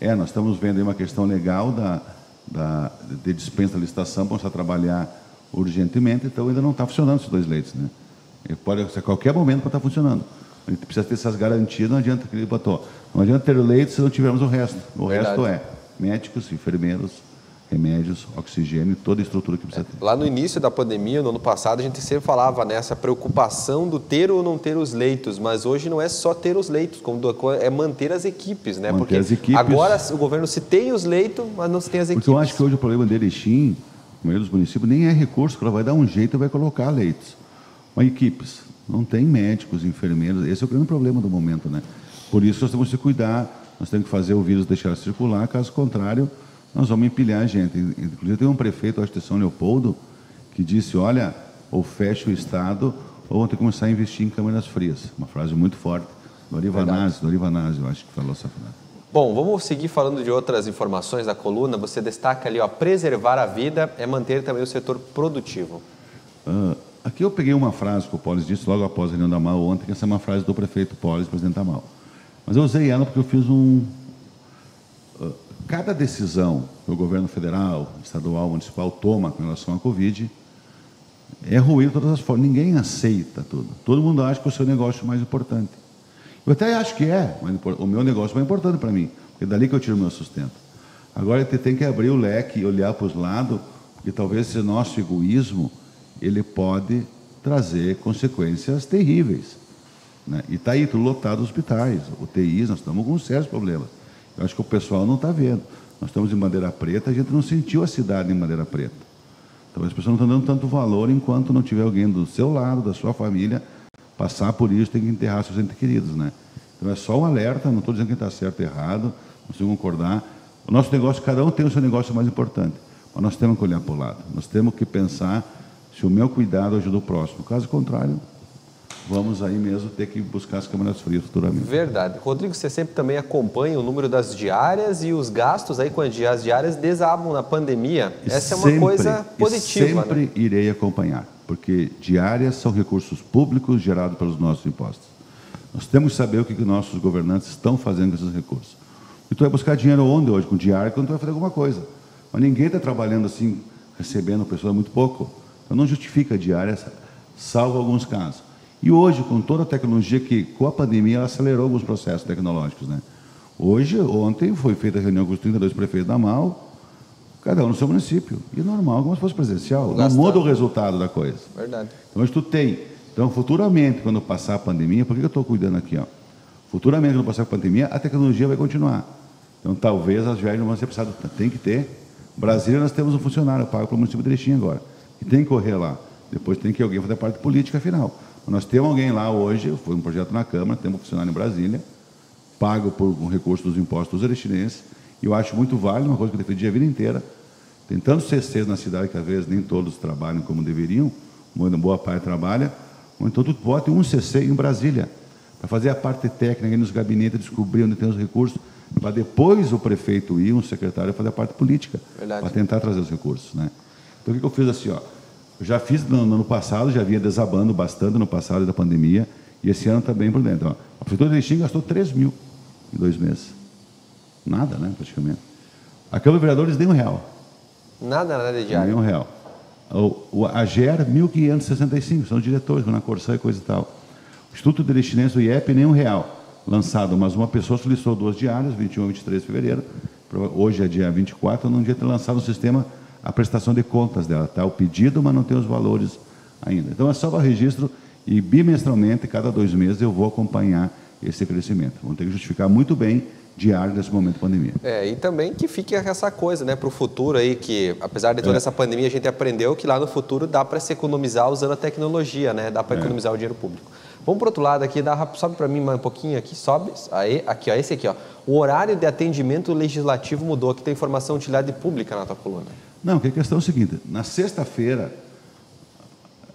É, nós estamos vendo aí uma questão legal da, da, de dispensa da licitação para a trabalhar urgentemente, então ainda não está funcionando esses dois leitos. Né? Ele pode, a qualquer momento pode estar funcionando. A gente precisa ter essas garantias, não adianta que ele botou. Não adianta ter leito se não tivermos o resto. O Verdade. resto é médicos, enfermeiros, remédios, oxigênio, toda a estrutura que precisa ter. Lá no início da pandemia, no ano passado, a gente sempre falava nessa preocupação do ter ou não ter os leitos, mas hoje não é só ter os leitos, como é manter as equipes, né? Manter Porque as equipes. agora o governo se tem os leitos, mas não se tem as equipes. Porque eu acho que hoje o problema de Erechim, a maioria dos municípios, nem é recurso, que ela vai dar um jeito e vai colocar leitos. Mas equipes, não tem médicos, enfermeiros, esse é o grande problema do momento, né? Por isso nós temos que cuidar, nós temos que fazer o vírus deixar circular, caso contrário, nós vamos empilhar a gente. Inclusive, tem um prefeito, acho que de São Leopoldo, que disse: olha, ou fecha o Estado, ou vão ter que começar a investir em câmeras frias. Uma frase muito forte. Dorivanazzi, Dorivanazzi, eu acho que falou essa frase. Bom, vamos seguir falando de outras informações da coluna. Você destaca ali, ó, preservar a vida é manter também o setor produtivo. Uh, aqui eu peguei uma frase que o Polis disse logo após a reunião da MAU ontem, que essa é uma frase do prefeito Polis, presidente da MAU. Mas eu usei ela porque eu fiz um, cada decisão que o governo federal, estadual, municipal toma com relação à Covid é ruim de todas as formas. Ninguém aceita tudo. Todo mundo acha que o seu negócio é mais importante. Eu até acho que é, mas o meu negócio é mais importante para mim, porque é dali que eu tiro o meu sustento. Agora você tem que abrir o leque e olhar para os lados, porque talvez esse nosso egoísmo ele pode trazer consequências terríveis. Né? E está aí tudo lotado os hospitais, UTIs, nós estamos com sérios problemas. Eu acho que o pessoal não está vendo. Nós estamos em bandeira preta, a gente não sentiu a cidade em bandeira preta. Então as pessoas não estão dando tanto valor enquanto não tiver alguém do seu lado, da sua família, passar por isso, tem que enterrar seus entes queridos, né? Então é só um alerta, não estou dizendo que está certo ou errado, não sei concordar. O nosso negócio, cada um tem o seu negócio mais importante, mas nós temos que olhar para o lado. Nós temos que pensar se o meu cuidado ajuda o próximo. Caso contrário, vamos aí mesmo ter que buscar as câmeras frias futuramente. Verdade. Rodrigo, você sempre também acompanha o número das diárias e os gastos aí com as diárias desabam na pandemia. Essa sempre, é uma coisa positiva. sempre né? irei acompanhar, porque diárias são recursos públicos gerados pelos nossos impostos. Nós temos que saber o que, que nossos governantes estão fazendo com esses recursos. E tu vai buscar dinheiro onde hoje? Com diária, quando tu vai fazer alguma coisa. Mas ninguém está trabalhando assim, recebendo pessoa muito pouco. Então não justifica a diária, salvo alguns casos. E hoje, com toda a tecnologia que, com a pandemia, acelerou alguns processos tecnológicos. Né? Hoje, ontem, foi feita a reunião com os 32 prefeitos da MAL, cada um no seu município. E é normal, como se fosse presencial. Não muda o resultado da coisa. Verdade. Então, hoje tu tem. Então, futuramente, quando passar a pandemia, por que eu estou cuidando aqui? Ó? Futuramente, quando passar a pandemia, a tecnologia vai continuar. Então, talvez as viagens não vão ser precisadas. Tem que ter. Brasília, nós temos um funcionário pago pelo município de Erechim agora. E tem que correr lá. Depois tem que alguém fazer parte política final. Nós temos alguém lá hoje, foi um projeto na Câmara, temos um funcionário em Brasília, pago por um recurso dos impostos dos erechinenses, e eu acho muito válido, uma coisa que eu defendi a vida inteira, tem tantos CCs na cidade que às vezes nem todos trabalham como deveriam, boa parte trabalha, então tu ter um CC em Brasília, para fazer a parte técnica nos gabinetes, descobrir onde tem os recursos, para depois o prefeito ir, um secretário, fazer a parte política, para tentar trazer os recursos. Né? Então o que eu fiz assim, ó, eu já fiz no, no ano passado, já vinha desabando bastante no passado da pandemia, e esse ano está bem por dentro. Ó. A Prefeitura de Erechim gastou 3 mil em dois meses. Nada, né, praticamente. A Câmara de Vereadores, nem um real. Nada, nada de diário. Nem um real. O, o, a GER, 1.565, são diretores, na Corsã e coisa e tal. O Instituto de Erechinense, o IEP, nem um real. lançado, mas uma pessoa solicitou duas diárias, 21 e 23 de fevereiro, hoje é dia 24, não dia ter lançado um sistema, a prestação de contas dela. Está o pedido, mas não tem os valores ainda. Então é só para registro e bimestralmente, cada dois meses, eu vou acompanhar esse crescimento. Vamos ter que justificar muito bem diário nesse momento de pandemia. É, e também que fique essa coisa, né, para o futuro aí, que apesar de toda é. essa pandemia, a gente aprendeu que lá no futuro dá para se economizar usando a tecnologia, né, dá para é. economizar o dinheiro público. Vamos para o outro lado aqui, dá, sobe para mim mais um pouquinho aqui, sobe, aí, aqui, ó, esse aqui, ó. O horário de atendimento legislativo mudou, aqui tem informação de utilidade pública na tua coluna. Não, que a questão é o seguinte, na sexta-feira,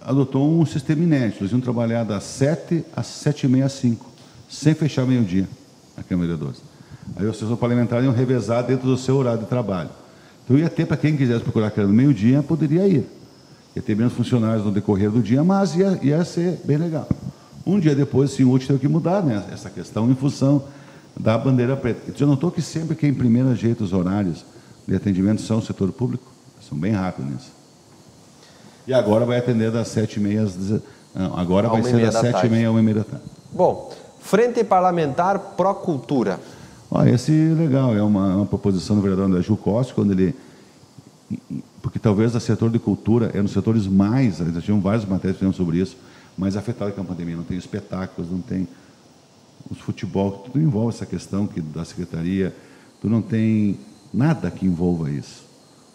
adotou um sistema inédito, eles iam trabalhar das 7 às 7 e meia às 5, sem fechar meio-dia, a Câmara de Vereadores. Aí os seus parlamentares iam revezar dentro do seu horário de trabalho. Então ia ter, para quem quisesse procurar era no meio-dia, poderia ir. Ia ter menos funcionários no decorrer do dia, mas ia, ia ser bem legal. Um dia depois, sim, o último teve que mudar né, essa questão em função da bandeira preta. Já notou que sempre quem primeiro ajeita os horários de atendimento são o setor público? São bem rápidos nisso. E agora vai atender das sete e meia às... Não, agora vai ser das sete e meia a uma e meia da tarde. Bom, Frente Parlamentar Pró Cultura. Ah, esse é legal, é uma, uma proposição do vereador André Gil Costa, quando ele... Porque talvez o setor de cultura é um dos setores mais... Já tinham várias matérias que sobre isso, mais afetado com a pandemia. Não tem espetáculos, não tem os futebol, tudo envolve essa questão que da secretaria, tu não tem nada que envolva isso.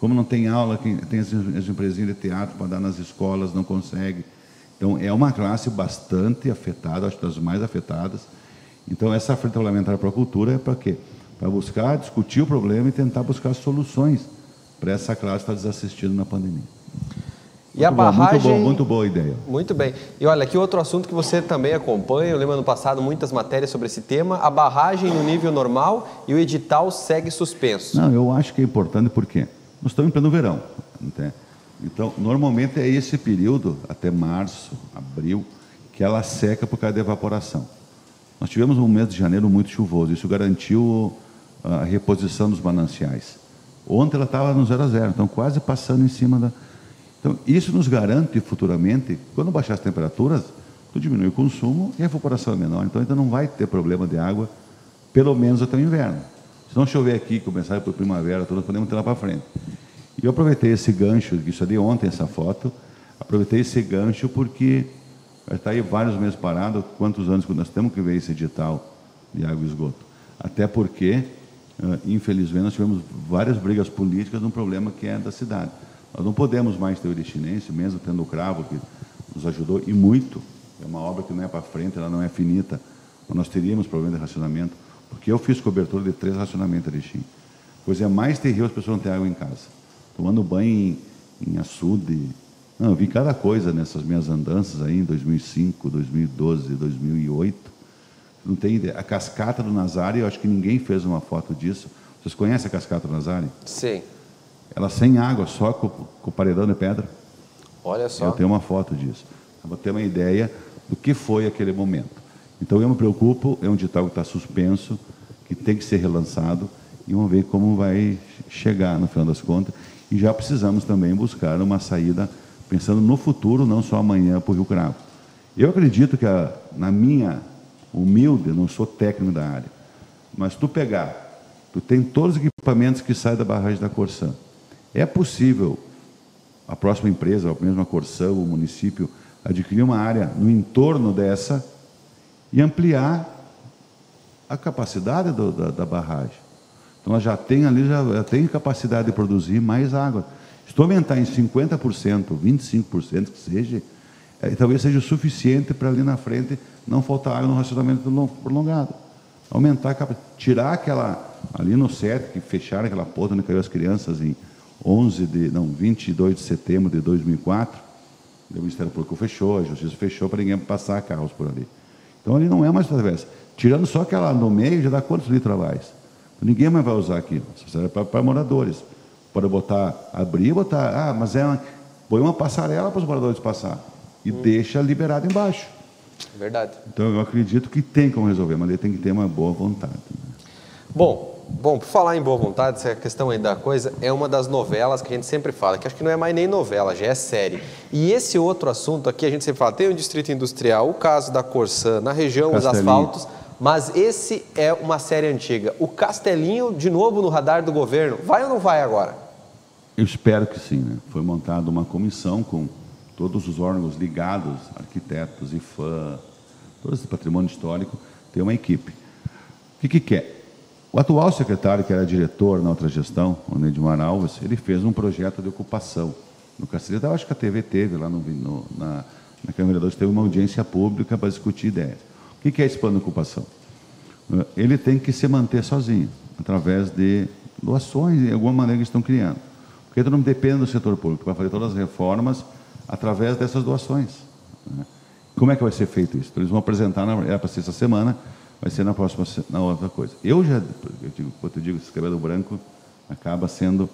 Como não tem aula, tem as, as empresinhas de teatro para dar nas escolas, não consegue. Então, é uma classe bastante afetada, acho que das mais afetadas. Então, essa frente parlamentar para a cultura é para quê? Para buscar, discutir o problema e tentar buscar soluções para essa classe estar desassistida na pandemia. E muito a barragem. Bom, muito, bom, muito boa ideia. Muito bem. E olha, aqui outro assunto que você também acompanha, eu lembro ano passado muitas matérias sobre esse tema, a barragem no nível normal e o edital segue suspenso. Não, eu acho que é importante porque nós estamos em pleno verão. Entende? Então, normalmente é esse período, até março, abril, que ela seca por causa da evaporação. Nós tivemos um mês de janeiro muito chuvoso, isso garantiu a reposição dos mananciais. Ontem ela estava no zero a zero, então quase passando em cima da, então, isso nos garante futuramente, quando baixar as temperaturas, tu diminui o consumo e a evaporação é menor. Então, ainda não vai ter problema de água, pelo menos até o inverno. Se não chover aqui, começar por primavera, nós podemos ter lá para frente. E eu aproveitei esse gancho, isso ali ontem, essa foto, aproveitei esse gancho porque está aí vários meses parado, quantos anos que nós temos que ver esse edital de água e esgoto. Até porque, infelizmente, nós tivemos várias brigas políticas num problema que é da cidade. Nós não podemos mais ter o Iristinense, mesmo tendo o cravo, que nos ajudou e muito. É uma obra que não é para frente, ela não é finita. Mas nós teríamos problema de racionamento, porque eu fiz cobertura de três racionamentos Erechim. Coisa é mais terrível as pessoas não terem água em casa. Tomando banho em, em açude. Não, eu vi cada coisa nessas minhas andanças aí em 2005, 2012, 2008. Não tem ideia. A cascata do Nazário, eu acho que ninguém fez uma foto disso. Vocês conhecem a cascata do Nazário? Sim. Ela sem água, só com, com paredão de pedra. Olha só. Eu tenho uma foto disso. Para ter uma ideia do que foi aquele momento. Então eu me preocupo, é um edital que está suspenso, que tem que ser relançado, e vamos ver como vai chegar no final das contas. E já precisamos também buscar uma saída, pensando no futuro, não só amanhã para o Rio Cravo. Eu acredito que, a, na minha humilde, não sou técnico da área, mas tu pegar, tu tem todos os equipamentos que saem da barragem da Corsã, é possível a próxima empresa, a mesma Corsã, o município, adquirir uma área no entorno dessa e ampliar a capacidade do, da, da, barragem. Então, ela já tem ali, já, já tem capacidade de produzir mais água. Se tu aumentar em 50%, 25%, que seja, é, talvez seja o suficiente para ali na frente não faltar água no racionamento prolongado. Aumentar, tirar aquela, ali no set, que fecharam aquela porta onde caiu as crianças em 11 de, não, 22 de setembro de 2004, o Ministério Público fechou, a Justiça fechou para ninguém passar carros por ali. Então ali não é mais travessa. Tirando só aquela no meio, já dá quantos litros a mais? Ninguém mais vai usar aquilo. Só serve para, moradores. Pode botar, abrir e botar, ah, mas é uma, põe uma passarela para os moradores passar. E hum. deixa liberado embaixo. Verdade. Então eu acredito que tem como resolver, mas ele tem que ter uma boa vontade. Bom, Bom, por falar em boa vontade, essa questão aí da coisa é uma das novelas que a gente sempre fala, que acho que não é mais nem novela, já é série. E esse outro assunto aqui, a gente sempre fala, tem o Distrito Industrial, o caso da Corsã, na região, os asfaltos, Mas esse é uma série antiga. O Castelinho, de novo no radar do governo, vai ou não vai agora? Eu espero que sim. Né? Foi montada uma comissão com todos os órgãos ligados, arquitetos, IFAM, todo esse patrimônio histórico, tem uma equipe. O que, que quer? O atual secretário, que era diretor na outra gestão, o Neidmar Alves, ele fez um projeto de ocupação no Castelheta. Eu acho que a TV teve lá no, no, na, na Câmara de teve uma audiência pública para discutir ideias. O que é esse plano de ocupação? Eh, ele tem que se manter sozinho, através de doações, de alguma maneira que estão criando. Porque tu não depende do setor público para fazer todas as reformas através dessas doações. Né? Como é que vai ser feito isso? Então, eles vão apresentar, era para ser essa semana, vai ser na próxima, na outra coisa. Eu já, eu digo, quando eu digo esse cabelo branco, acaba sendo...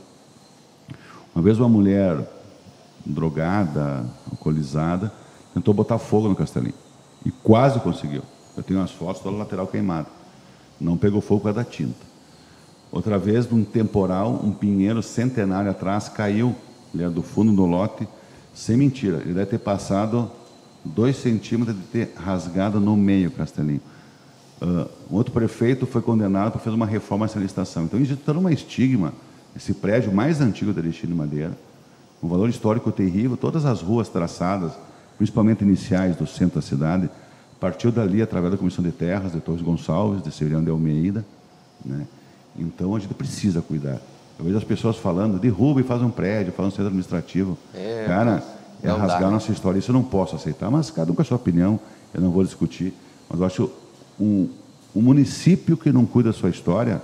Uma vez uma mulher drogada, alcoolizada, tentou botar fogo no castelinho. E quase conseguiu. Eu tenho umas fotos toda lateral queimada. Não pegou fogo por causa da tinta. Outra vez, num temporal, um pinheiro centenário atrás caiu, ele era do fundo do lote, sem mentira. Ele deve ter passado dois centímetros de ter rasgado no meio Castelinho. Uh, outro prefeito foi condenado por fazer uma reforma nessa licitação. Então, existe todo um estigma. Esse prédio mais antigo da de Madeira, um valor histórico terrível, todas as ruas traçadas, principalmente iniciais do centro da cidade, partiu dali através da Comissão de Terras, de Torres Gonçalves, de Severiano de Almeida. Né? Então, a gente precisa cuidar. Eu vejo as pessoas falando, derruba e faz um prédio, faz um centro administrativo. É, Cara, é rasgar dá, nossa história. Isso eu não posso aceitar, mas cada um com a sua opinião, eu não vou discutir. Mas eu acho um, um município que não cuida da sua história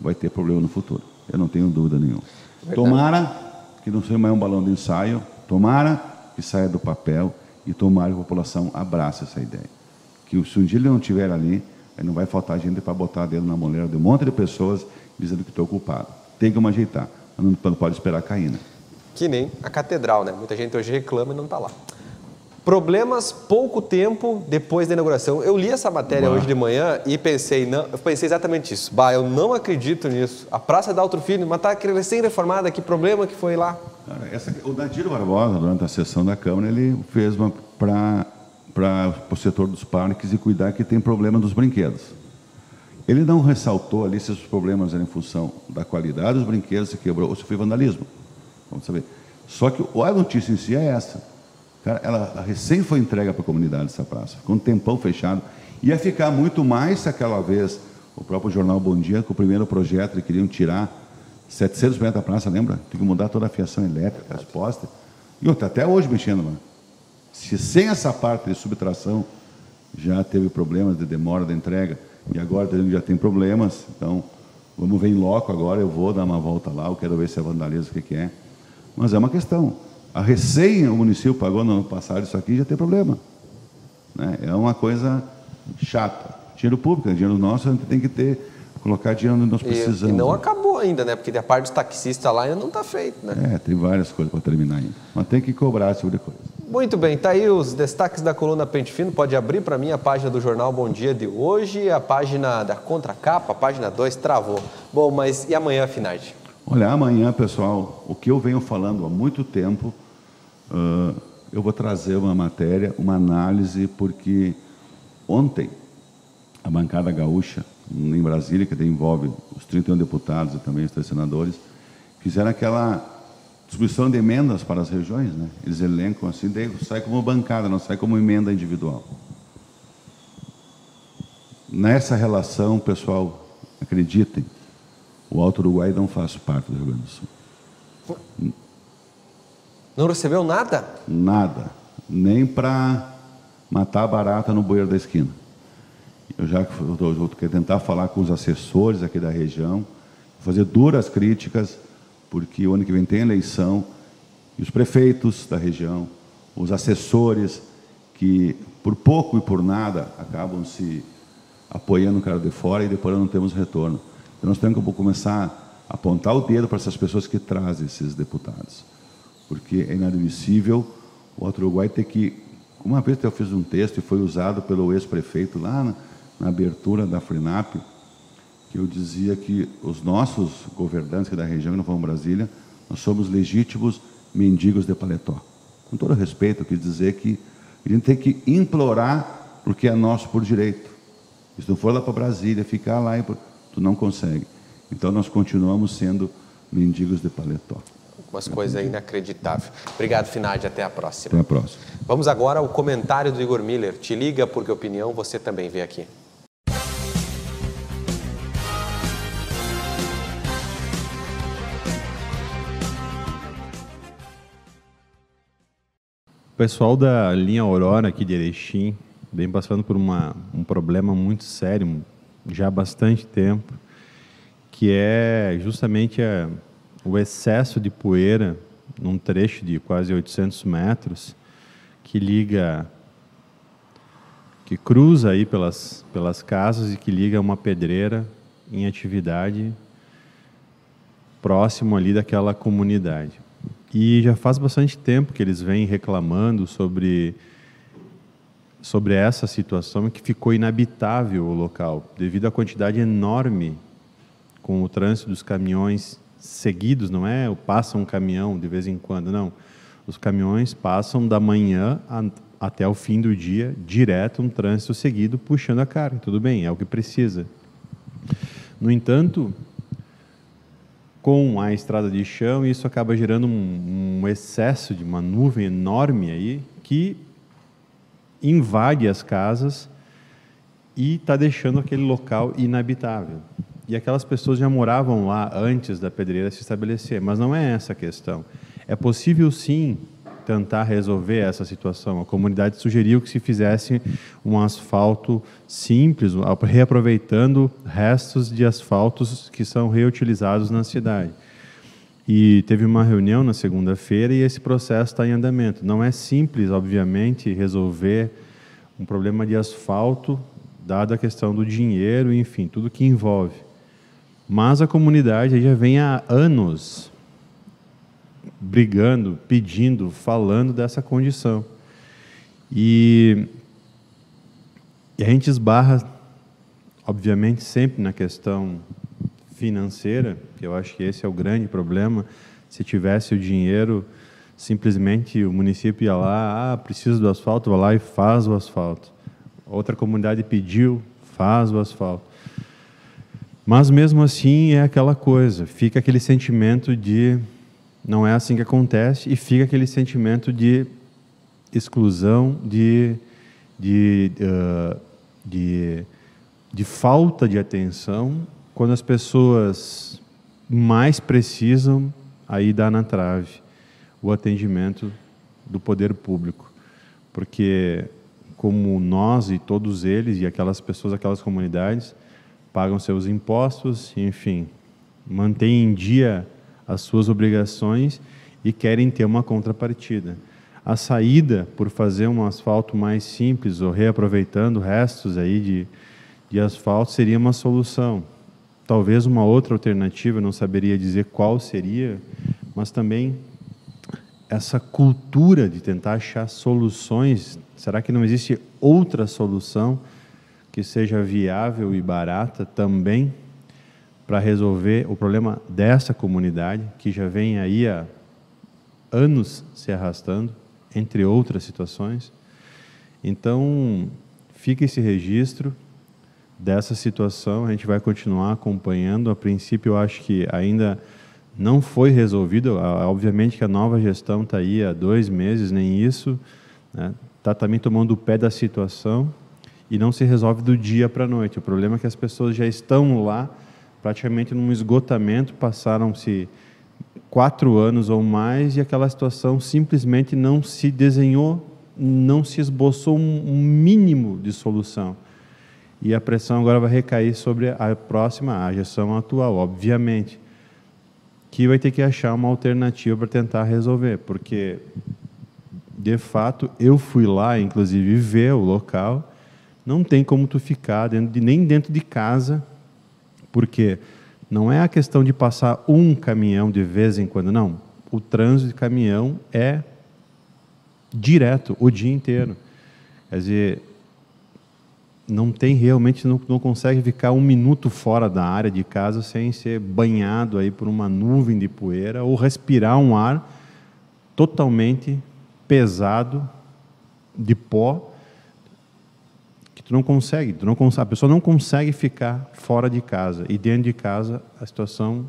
vai ter problema no futuro. Eu não tenho dúvida nenhuma. Verdade. Tomara que não seja mais um balão de ensaio, tomara que saia do papel e tomara que a população abrace essa ideia. Que se um dia ele não estiver ali, não vai faltar gente para botar dedo na mulher de um monte de pessoas dizendo que estou culpado. Tem como ajeitar, mas não pode esperar cair, né? Que nem a catedral, né? Muita gente hoje reclama e não está lá. Problemas pouco tempo depois da inauguração. Eu li essa matéria bah. hoje de manhã e pensei, não, eu pensei exatamente isso. Bah, eu não acredito nisso. A Praça da Outro Filho, mas está recém-reformada, que problema que foi lá? Cara, essa, o Nadir Barbosa, durante a sessão da Câmara, ele fez uma para o setor dos parques e cuidar que tem problema dos brinquedos. Ele não ressaltou ali se os problemas eram em função da qualidade dos brinquedos, se quebrou ou se foi vandalismo. Vamos saber. Só que a notícia em si é essa. Cara, ela recém foi entregue para a comunidade essa praça, com um tempão fechado. Ia ficar muito mais se aquela vez o próprio jornal Bom Dia, com o primeiro projeto, eles queriam tirar 700 metros da praça, lembra? Tem que mudar toda a fiação elétrica, as postes. E outra, até hoje mexendo lá. Se sem essa parte de subtração já teve problemas de demora da entrega, e agora já tem problemas, então vamos ver em loco agora, eu vou dar uma volta lá, eu quero ver se é vandalismo, o que, é. Mas é uma questão. A recém o município pagou no ano passado isso aqui já tem problema. Né? É uma coisa chata. Dinheiro público, dinheiro nosso, a gente tem que ter, colocar dinheiro onde nós precisamos. E, não acabou ainda, né? Porque a parte dos taxistas lá ainda não está feito, né? É, tem várias coisas para terminar ainda. Mas tem que cobrar esse tipo de coisa. Muito bem, tá aí os destaques da coluna Pente Fino. Pode abrir para mim a página do jornal Bom Dia de hoje, a página da contracapa, a página 2 travou. Bom, mas e amanhã, Finardi? Olha, amanhã, pessoal, o que eu venho falando há muito tempo, uh, eu vou trazer uma matéria, uma análise, porque ontem a bancada gaúcha, em Brasília, que envolve os 31 deputados e também os três senadores, fizeram aquela distribuição de emendas para as regiões, né? Eles elencam assim, daí sai como bancada, não sai como emenda individual. Nessa relação, pessoal, acreditem, o Alto Uruguai não faz parte do Rio Grande do Sul. Não recebeu nada? Nada. Nem para matar a barata no bueiro da esquina. Eu já vou tentar falar com os assessores aqui da região, fazer duras críticas porque o ano que vem tem eleição, e os prefeitos da região, os assessores, que por pouco e por nada acabam se apoiando o cara de fora e depois não temos retorno. Então nós temos que começar a apontar o dedo para essas pessoas que trazem esses deputados, porque é inadmissível o outro Uruguai ter que. Uma vez eu fiz um texto e foi usado pelo ex-prefeito lá na, na abertura da FRINAP, que eu dizia que os nossos governantes da região, que não foram Brasília, nós somos legítimos mendigos de paletó. Com todo respeito, eu quis dizer que a gente tem que implorar porque é nosso por direito. Se tu for lá para Brasília, ficar lá, tu não consegue. Então nós continuamos sendo mendigos de paletó. Umas coisas inacreditáveis. Obrigado, Finade. Até a próxima. Até a próxima. Vamos agora ao comentário do Igor Miller. Te liga porque opinião você também vê aqui. O pessoal da linha Aurora aqui de Erechim vem passando por uma, um problema muito sério já há bastante tempo, que é justamente a, o excesso de poeira num trecho de quase 800 metros que liga, que cruza aí pelas, pelas casas e que liga uma pedreira em atividade próximo ali daquela comunidade. E já faz bastante tempo que eles vêm reclamando sobre sobre essa situação que ficou inabitável o local, devido à quantidade enorme com o trânsito dos caminhões seguidos, não é? Passa um caminhão de vez em quando, não. Os caminhões passam da manhã a, até o fim do dia, direto um trânsito seguido puxando a carga. Tudo bem, é o que precisa. No entanto, com a estrada de chão, isso acaba gerando um, um excesso de uma nuvem enorme aí que invade as casas e está deixando aquele local inabitável. E aquelas pessoas já moravam lá antes da pedreira se estabelecer, mas não é essa a questão. É possível sim tentar resolver essa situação. A comunidade sugeriu que se fizesse um asfalto simples, reaproveitando restos de asfaltos que são reutilizados na cidade. E teve uma reunião na segunda-feira e esse processo está em andamento. Não é simples, obviamente, resolver um problema de asfalto, dada a questão do dinheiro, enfim, tudo que envolve. Mas a comunidade já vem há anos brigando, pedindo, falando dessa condição. E, e a gente esbarra, obviamente, sempre na questão financeira, que eu acho que esse é o grande problema. Se tivesse o dinheiro, simplesmente o município ia lá, ah, precisa do asfalto, vai lá e faz o asfalto. Outra comunidade pediu, faz o asfalto. Mas mesmo assim é aquela coisa, fica aquele sentimento de não é assim que acontece e fica aquele sentimento de exclusão, de, de, uh, de, de falta de atenção quando as pessoas mais precisam, aí dá na trave o atendimento do poder público. Porque, como nós e todos eles, e aquelas pessoas, aquelas comunidades, pagam seus impostos, enfim, mantêm em dia as suas obrigações e querem ter uma contrapartida. A saída por fazer um asfalto mais simples ou reaproveitando restos aí de, de asfalto seria uma solução. Talvez uma outra alternativa, não saberia dizer qual seria, mas também essa cultura de tentar achar soluções. Será que não existe outra solução que seja viável e barata também? para resolver o problema dessa comunidade, que já vem aí há anos se arrastando, entre outras situações. Então, fica esse registro dessa situação, a gente vai continuar acompanhando. A princípio, eu acho que ainda não foi resolvido. Obviamente que a nova gestão está aí há dois meses, nem isso. Está né? Tá também tomando o pé da situação e não se resolve do dia para a noite. O problema é que as pessoas já estão lá praticamente num esgotamento, passaram-se quatro anos ou mais e aquela situação simplesmente não se desenhou, não se esboçou um mínimo de solução. E a pressão agora vai recair sobre a próxima, a gestão atual, obviamente, que vai ter que achar uma alternativa para tentar resolver, porque de fato eu fui lá, inclusive ver o local, não tem como tu ficar dentro de, nem dentro de casa porque não é a questão de passar um caminhão de vez em quando, não. O trânsito de caminhão é direto, o dia inteiro. Quer dizer, não tem realmente, não, não consegue ficar um minuto fora da área de casa sem ser banhado aí por uma nuvem de poeira ou respirar um ar totalmente pesado de pó tu não consegue, tu não a pessoa não consegue ficar fora de casa. E dentro de casa, a situação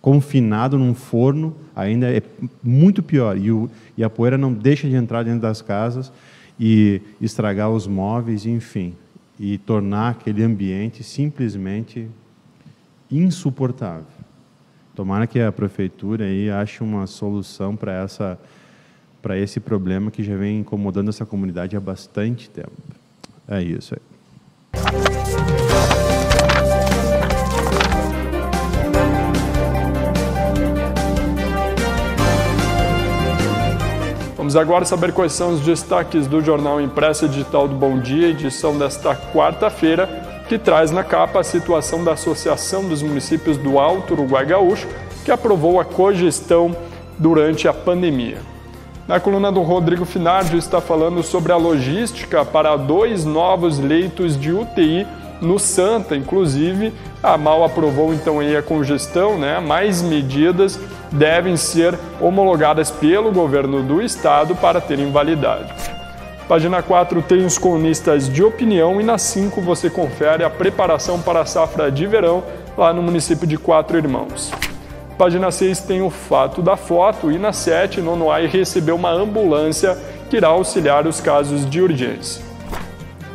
confinado num forno ainda é muito pior. E, o, e a poeira não deixa de entrar dentro das casas e estragar os móveis, enfim, e tornar aquele ambiente simplesmente insuportável. Tomara que a prefeitura aí ache uma solução para essa para esse problema que já vem incomodando essa comunidade há bastante tempo. É isso aí. Vamos agora saber quais são os destaques do jornal impresso digital do Bom Dia, edição desta quarta-feira, que traz na capa a situação da Associação dos Municípios do Alto Uruguai Gaúcho, que aprovou a cogestão durante a pandemia. Na coluna do Rodrigo Finardi está falando sobre a logística para dois novos leitos de UTI no Santa, inclusive a MAL aprovou então aí a congestão, né? Mais medidas devem ser homologadas pelo governo do estado para terem validade. Página 4 tem os colunistas de opinião e na 5 você confere a preparação para a safra de verão lá no município de Quatro Irmãos. Página 6 tem o fato da foto e na 7 Nonoai recebeu uma ambulância que irá auxiliar os casos de urgência.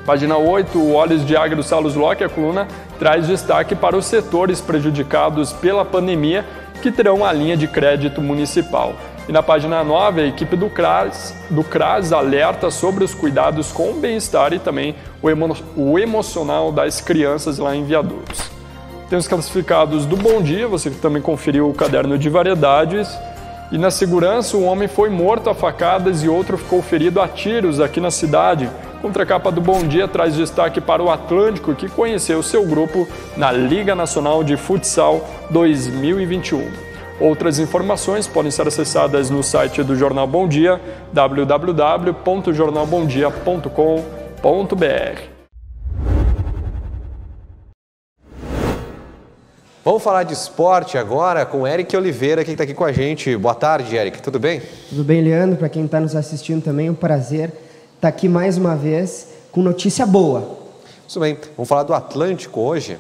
Página 8, o Olhos de do Salos Locke, a coluna, traz destaque para os setores prejudicados pela pandemia que terão a linha de crédito municipal. E na página 9, a equipe do CRAS, do CRAS alerta sobre os cuidados com o bem-estar e também o, emo, o emocional das crianças lá em Viadutos. Tem os classificados do Bom Dia, você também conferiu o caderno de variedades. E na segurança, um homem foi morto a facadas e outro ficou ferido a tiros aqui na cidade. Contracapa do Bom Dia traz destaque para o Atlântico, que conheceu seu grupo na Liga Nacional de Futsal 2021. Outras informações podem ser acessadas no site do Jornal Bom Dia, www.jornalbomdia.com.br. Vamos falar de esporte agora com Eric Oliveira, que está aqui com a gente. Boa tarde, Eric. Tudo bem? Tudo bem, Leandro. Para quem está nos assistindo também, é um prazer está aqui mais uma vez com notícia boa. Isso bem. Vamos falar do Atlântico hoje?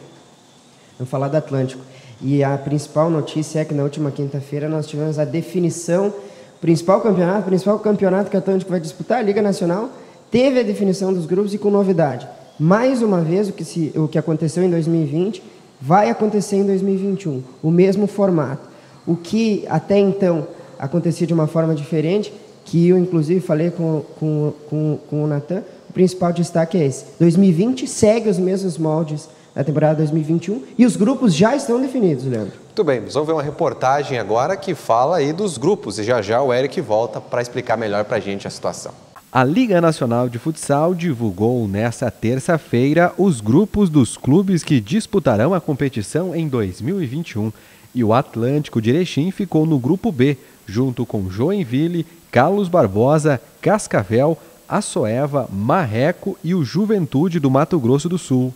Vamos falar do Atlântico. E a principal notícia é que na última quinta-feira nós tivemos a definição, principal campeonato, principal campeonato que o Atlântico vai disputar, a Liga Nacional, teve a definição dos grupos e com novidade. Mais uma vez, o que, se, o que aconteceu em 2020 vai acontecer em 2021, o mesmo formato. O que até então acontecia de uma forma diferente que eu, inclusive, falei com, com, com, com o Natan, o principal destaque é esse. 2020 segue os mesmos moldes da temporada 2021 e os grupos já estão definidos, Leandro. Muito bem, vamos ver uma reportagem agora que fala aí dos grupos e já já o Eric volta para explicar melhor para a gente a situação. A Liga Nacional de Futsal divulgou nesta terça-feira os grupos dos clubes que disputarão a competição em 2021 e o Atlântico de Erechim ficou no grupo B, junto com Joinville, Carlos Barbosa, Cascavel, Açoeva, Marreco e o Juventude do Mato Grosso do Sul.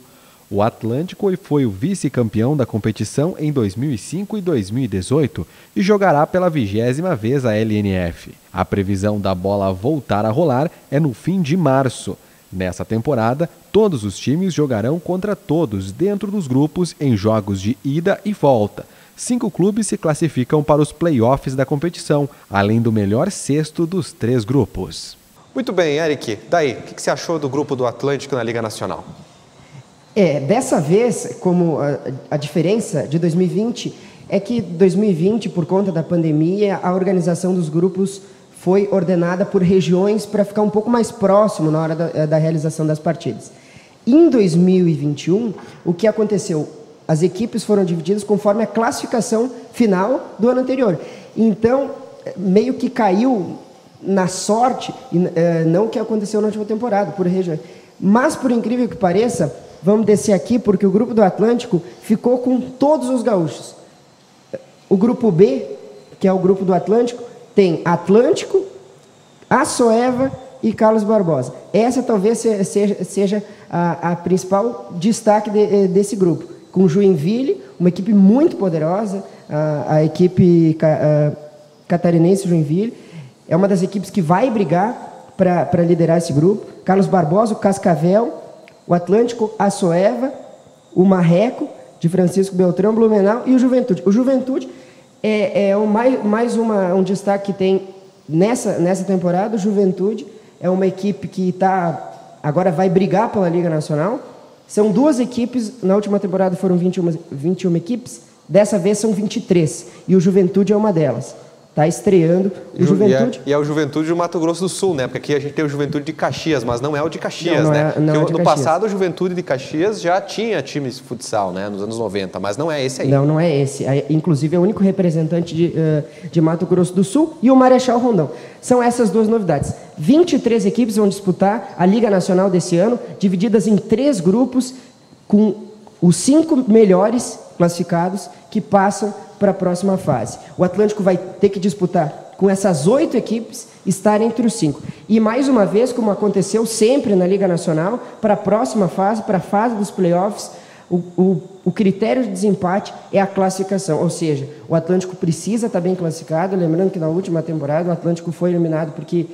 O Atlântico foi o vice-campeão da competição em 2005 e 2018 e jogará pela vigésima vez a LNF. A previsão da bola voltar a rolar é no fim de março. Nessa temporada, todos os times jogarão contra todos dentro dos grupos em jogos de ida e volta cinco clubes se classificam para os playoffs da competição, além do melhor sexto dos três grupos. Muito bem, Eric. Daí, o que você achou do grupo do Atlântico na Liga Nacional? É, dessa vez, como a, a diferença de 2020 é que 2020, por conta da pandemia, a organização dos grupos foi ordenada por regiões para ficar um pouco mais próximo na hora da, da realização das partidas. Em 2021, o que aconteceu? As equipes foram divididas conforme a classificação final do ano anterior. Então, meio que caiu na sorte, eh, não o que aconteceu na última temporada, por região. Mas, por incrível que pareça, vamos descer aqui, porque o grupo do Atlântico ficou com todos os gaúchos. O grupo B, que é o grupo do Atlântico, tem Atlântico, Açoeva e Carlos Barbosa. Essa talvez seja, seja a, a principal destaque de, eh, desse grupo com Joinville, uma equipe muito poderosa, a, a equipe a, catarinense Joinville. É uma das equipes que vai brigar para liderar esse grupo. Carlos Barbosa, o Cascavel, o Atlântico, a Soeva, o Marreco, de Francisco Beltrão, Blumenau e o Juventude. O Juventude é, é um, mais, mais uma, um destaque que tem nessa, nessa temporada. O Juventude é uma equipe que está agora vai brigar pela Liga Nacional. São duas equipes, na última temporada foram 21, 21 equipes, dessa vez são 23, e o Juventude é uma delas. Está estreando o Juventude. E é, e é, o Juventude do Mato Grosso do Sul, né? Porque aqui a gente tem o Juventude de Caxias, mas não é o de Caxias, não, não né? É, não é no Caxias. passado, o Juventude de Caxias já tinha times de futsal, né? Nos anos 90, mas não é esse aí. Não, não é esse. Inclusive, é o único representante de, uh, de Mato Grosso do Sul e o Marechal Rondão. São essas duas novidades. 23 equipes vão disputar a Liga Nacional desse ano, divididas em três grupos, com os cinco melhores classificados que passam para a próxima fase. O Atlântico vai ter que disputar com essas oito equipes, estar entre os cinco. E mais uma vez, como aconteceu sempre na Liga Nacional, para a próxima fase, para a fase dos playoffs, o, o, o, critério de desempate é a classificação, ou seja, o Atlântico precisa estar bem classificado. Lembrando que na última temporada o Atlântico foi eliminado porque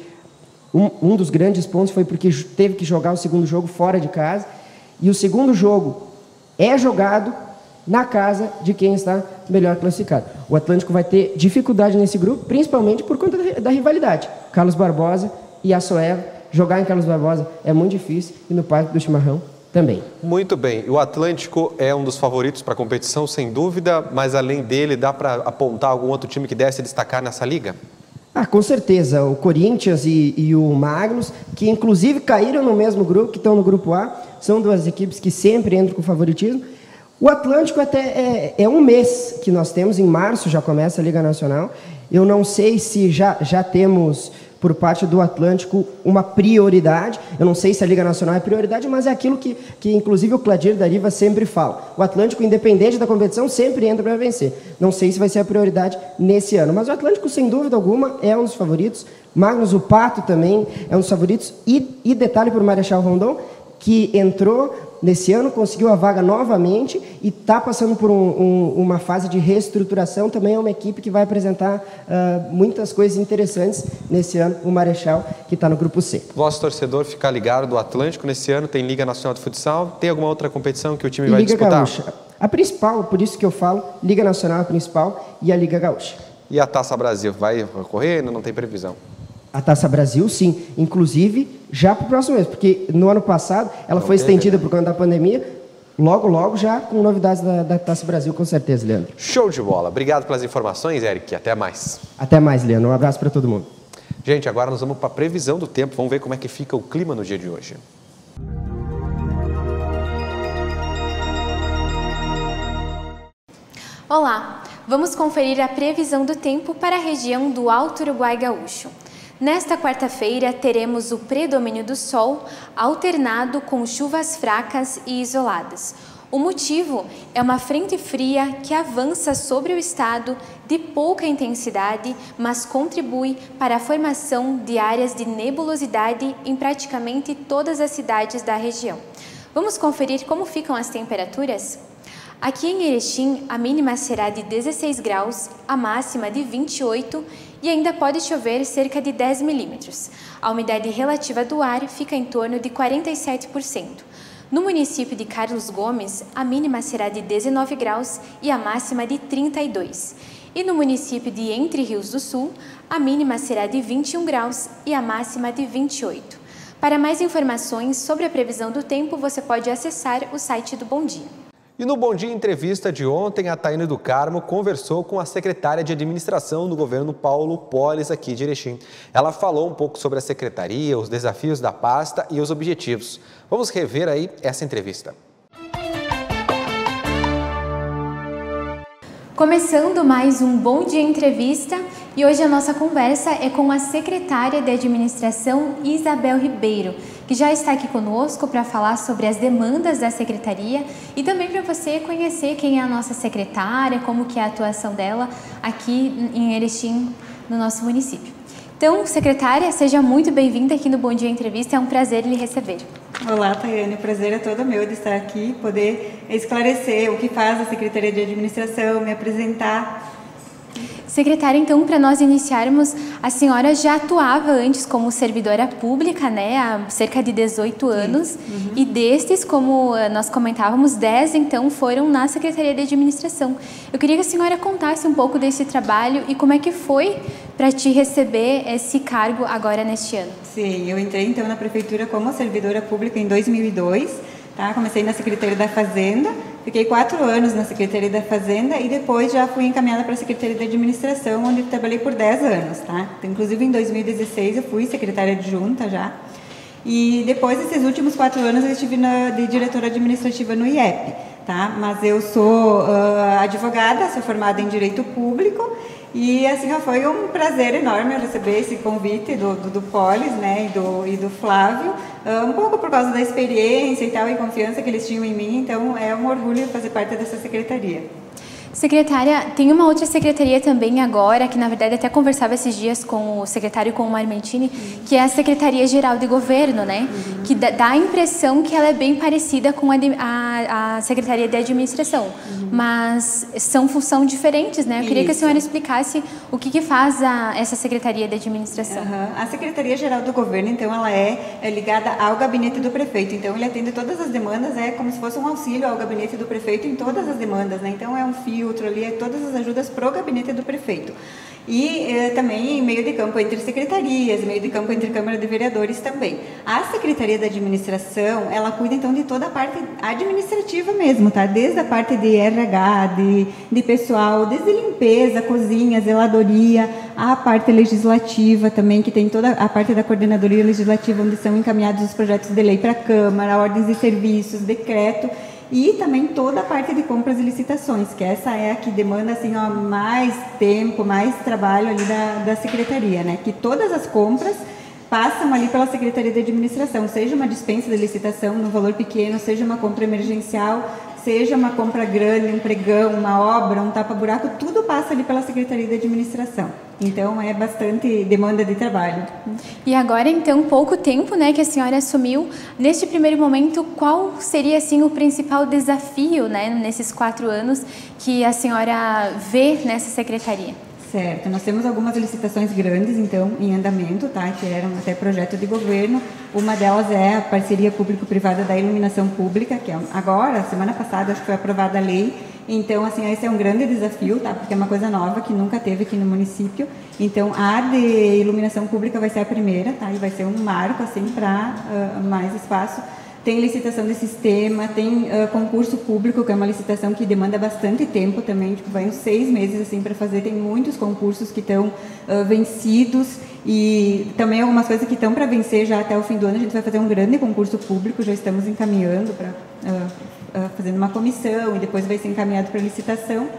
um, um dos grandes pontos foi porque teve que jogar o segundo jogo fora de casa. E o segundo jogo é jogado na casa de quem está melhor classificado. O Atlântico vai ter dificuldade nesse grupo, principalmente por conta da rivalidade. Carlos Barbosa e a Soeva. Jogar em Carlos Barbosa é muito difícil e no Parque do Chimarrão também. Muito bem. O Atlântico é um dos favoritos para a competição, sem dúvida, mas além dele, dá para apontar algum outro time que desse destacar nessa liga? Ah, com certeza. O Corinthians e, e, o Magnus, que inclusive caíram no mesmo grupo, que estão no grupo A, são duas equipes que sempre entram com favoritismo. O Atlântico até é, é, um mês que nós temos, em março já começa a Liga Nacional. Eu não sei se já, já temos, por parte do Atlântico, uma prioridade. Eu não sei se a Liga Nacional é prioridade, mas é aquilo que, que inclusive, o Cladir Dariva sempre fala. O Atlântico, independente da competição, sempre entra para vencer. Não sei se vai ser a prioridade nesse ano, mas o Atlântico, sem dúvida alguma, é um dos favoritos. Magnus, o Pato também é um dos favoritos. E, e detalhe para o Marechal Rondon, que entrou nesse ano conseguiu a vaga novamente e está passando por um, um, uma fase de reestruturação. Também é uma equipe que vai apresentar uh, muitas coisas interessantes nesse ano. O Marechal, que está no grupo C. Nosso torcedor ficar ligado do Atlântico nesse ano tem Liga Nacional de Futsal. Tem alguma outra competição que o time vai Liga disputar? Gaúcha. A principal, por isso que eu falo, Liga Nacional a principal e a Liga Gaúcha. E a Taça Brasil vai ocorrer? Não tem previsão. A Taça Brasil, sim. Inclusive, já para o próximo mês, porque no ano passado ela Não foi teve, estendida né? por conta da pandemia. Logo, logo, já com novidades da, da Taça Brasil, com certeza, Leandro. Show de bola. Obrigado pelas informações, Eric. Até mais. Até mais, Leandro. Um abraço para todo mundo. Gente, agora nós vamos para a previsão do tempo. Vamos ver como é que fica o clima no dia de hoje. Olá, vamos conferir a previsão do tempo para a região do Alto Uruguai Gaúcho. Nesta quarta-feira, teremos o predomínio do sol, alternado com chuvas fracas e isoladas. O motivo é uma frente fria que avança sobre o estado de pouca intensidade, mas contribui para a formação de áreas de nebulosidade em praticamente todas as cidades da região. Vamos conferir como ficam as temperaturas? Aqui em Erechim, a mínima será de 16 graus, a máxima de 28 e ainda pode chover cerca de 10 milímetros. A umidade relativa do ar fica em torno de 47%. No município de Carlos Gomes, a mínima será de 19 graus e a máxima de 32. E no município de Entre Rios do Sul, a mínima será de 21 graus e a máxima de 28. Para mais informações sobre a previsão do tempo, você pode acessar o site do Bom Dia. E no Bom Dia Entrevista de ontem, a Taíne do Carmo conversou com a secretária de administração do governo Paulo Polis aqui de Erechim. Ela falou um pouco sobre a secretaria, os desafios da pasta e os objetivos. Vamos rever aí essa entrevista. Começando mais um Bom Dia Entrevista e hoje a nossa conversa é com a secretária de administração Isabel Ribeiro que já está aqui conosco para falar sobre as demandas da secretaria e também para você conhecer quem é a nossa secretária, como que é a atuação dela aqui em Erechim, no nosso município. Então, secretária, seja muito bem-vinda aqui no Bom Dia Entrevista, é um prazer lhe receber. Olá, Tayane, o prazer é todo meu de estar aqui, poder esclarecer o que faz a Secretaria de Administração, me apresentar Secretária, então, para nós iniciarmos, a senhora já atuava antes como servidora pública, né, há cerca de 18 anos, uhum. e destes, como eh, nós comentávamos, 10 então foram na Secretaria de Administração. Eu queria que a senhora contasse um pouco desse trabalho e como é que foi para te receber esse cargo agora neste ano. Sim, eu entrei então na prefeitura como servidora pública em 2002, tá? Comecei na Secretaria da Fazenda Fiquei quatro anos na Secretaria da Fazenda e depois já fui encaminhada para a Secretaria da Administração, onde trabalhei por 10 anos, tá? Inclusive em 2016 eu fui secretária adjunta já. E depois desses últimos quatro anos eu estive na, de diretora administrativa no IEP, tá? Mas eu sou uh, advogada, sou formada em Direito Público e assim foi um prazer enorme receber esse convite do, do, do Polis né, e, do, e do Flávio, ah, um pouco por causa da experiência e tal, e confiança que eles tinham em mim, então é um orgulho fazer parte dessa secretaria. Secretária, tem uma outra secretaria também agora, que na verdade até conversava esses dias com o secretário, com o Marmentini, uhum. que é a Secretaria Geral de Governo, né? Uhum. Que dá, a impressão que ela é bem parecida com a, a, a Secretaria de Administração, uhum. mas são funções diferentes, né? Eu Isso. queria que a senhora explicasse o que, que faz a, essa Secretaria de Administração. A Secretaria Geral do Governo, então, ela é, é ligada ao gabinete do prefeito, então ele atende todas as demandas, é como se fosse um auxílio ao gabinete do prefeito em todas as demandas, né? Então é um fio outro ali, é todas as ajudas para o gabinete do prefeito. E eh, também meio de campo entre secretarias, meio de campo entre Câmara de Vereadores também. A Secretaria da Administração, ela cuida então de toda a parte administrativa mesmo, tá? Desde a parte de RH, de, de pessoal, desde limpeza, cozinha, zeladoria, a parte legislativa também, que tem toda a parte da coordenadoria legislativa, onde são encaminhados os projetos de lei para a Câmara, ordens de serviços, decreto e também toda a parte de compras e licitações, que essa é a que demanda assim ó, mais tempo, mais trabalho ali da, da secretaria, né? Que todas as compras passam ali pela Secretaria de Administração, seja uma dispensa de licitação no valor pequeno, seja uma compra emergencial, seja uma compra grande, um pregão, uma obra, um tapa-buraco, tudo passa ali pela Secretaria de Administração. Então é bastante demanda de trabalho. E agora então pouco tempo, né, que a senhora assumiu. Neste primeiro momento, qual seria assim o principal desafio, né, nesses quatro anos que a senhora vê nessa secretaria? Certo, nós temos algumas licitações grandes, então, em andamento, tá? que eram até projeto de governo. Uma delas é a parceria público-privada da iluminação pública, que é agora, semana passada, acho que foi aprovada a lei. Então, assim, esse é um grande desafio, tá? porque é uma coisa nova que nunca teve aqui no município. Então, a de iluminação pública vai ser a primeira, tá? e vai ser um marco assim, para uh, mais espaço tem licitação de sistema, tem uh, concurso público, que é uma licitação que demanda bastante tempo também, tipo, vai uns seis meses assim para fazer, tem muitos concursos que estão uh, vencidos e também algumas coisas que estão para vencer já até o fim do ano, a gente vai fazer um grande concurso público, já estamos encaminhando para fazendo uma comissão e depois vai ser encaminhado para licitação.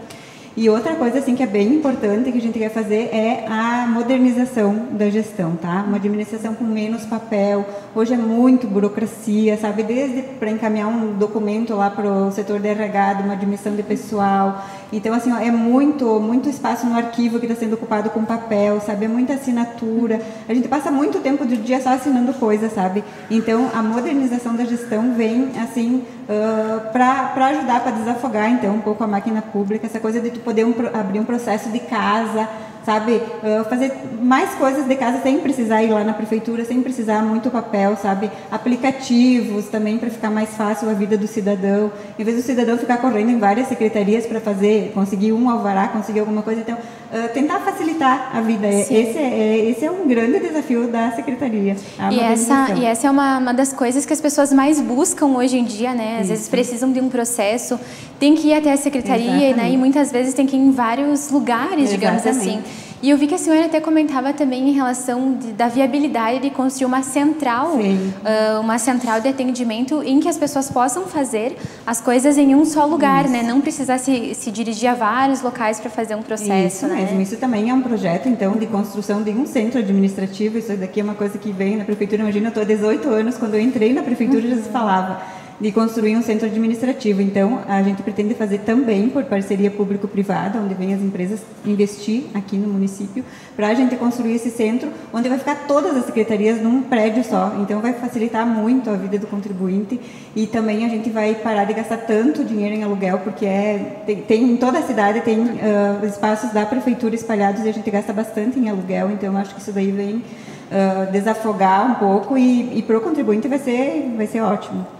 E outra coisa assim que é bem importante que a gente quer fazer é a modernização da gestão, tá? Uma administração com menos papel. Hoje é muito burocracia, sabe? Desde para encaminhar um documento lá para o setor de RH, de uma admissão de pessoal. Então assim ó, é muito muito espaço no arquivo que está sendo ocupado com papel, sabe? É muita assinatura. A gente passa muito tempo do dia só assinando coisas, sabe? Então a modernização da gestão vem assim uh, para ajudar para desafogar então um pouco a máquina pública, essa coisa de tu poder um, abrir um processo de casa, sabe? Uh, fazer mais coisas de casa sem precisar ir lá na prefeitura, sem precisar muito papel, sabe? Aplicativos também para ficar mais fácil a vida do cidadão. Em vez do cidadão ficar correndo em várias secretarias para fazer, conseguir um alvará, conseguir alguma coisa, então uh, tentar facilitar a vida. Esse é, é, esse é um grande desafio da secretaria. E essa, e essa é uma, uma das coisas que as pessoas mais buscam hoje em dia, né? Às Isso. vezes precisam de um processo, tem que ir até a secretaria, né? E muitas vezes tem que ir em vários lugares, digamos assim. E eu vi que a senhora até comentava também em relação de, da viabilidade de construir uma central, uh, uma central de atendimento em que as pessoas possam fazer as coisas em um só lugar, né? isso. né? Não precisar se, se dirigir a vários locais para fazer um processo, isso né? mesmo. Isso também é um projeto, então, de construção de um centro administrativo. Isso daqui é uma coisa que vem na prefeitura. Imagina, eu estou há 18 anos, quando eu entrei na prefeitura, já se falava de construir um centro administrativo. Então, a gente pretende fazer também por parceria público-privada, onde vem as empresas investir aqui no município, para a gente construir esse centro, onde vai ficar todas as secretarias num prédio só. Então, vai facilitar muito a vida do contribuinte e também a gente vai parar de gastar tanto dinheiro em aluguel, porque é, tem, tem em toda a cidade tem uh, espaços da prefeitura espalhados e a gente gasta bastante em aluguel. Então, acho que isso daí vem uh, desafogar um pouco e, e para o contribuinte vai ser, vai ser ótimo.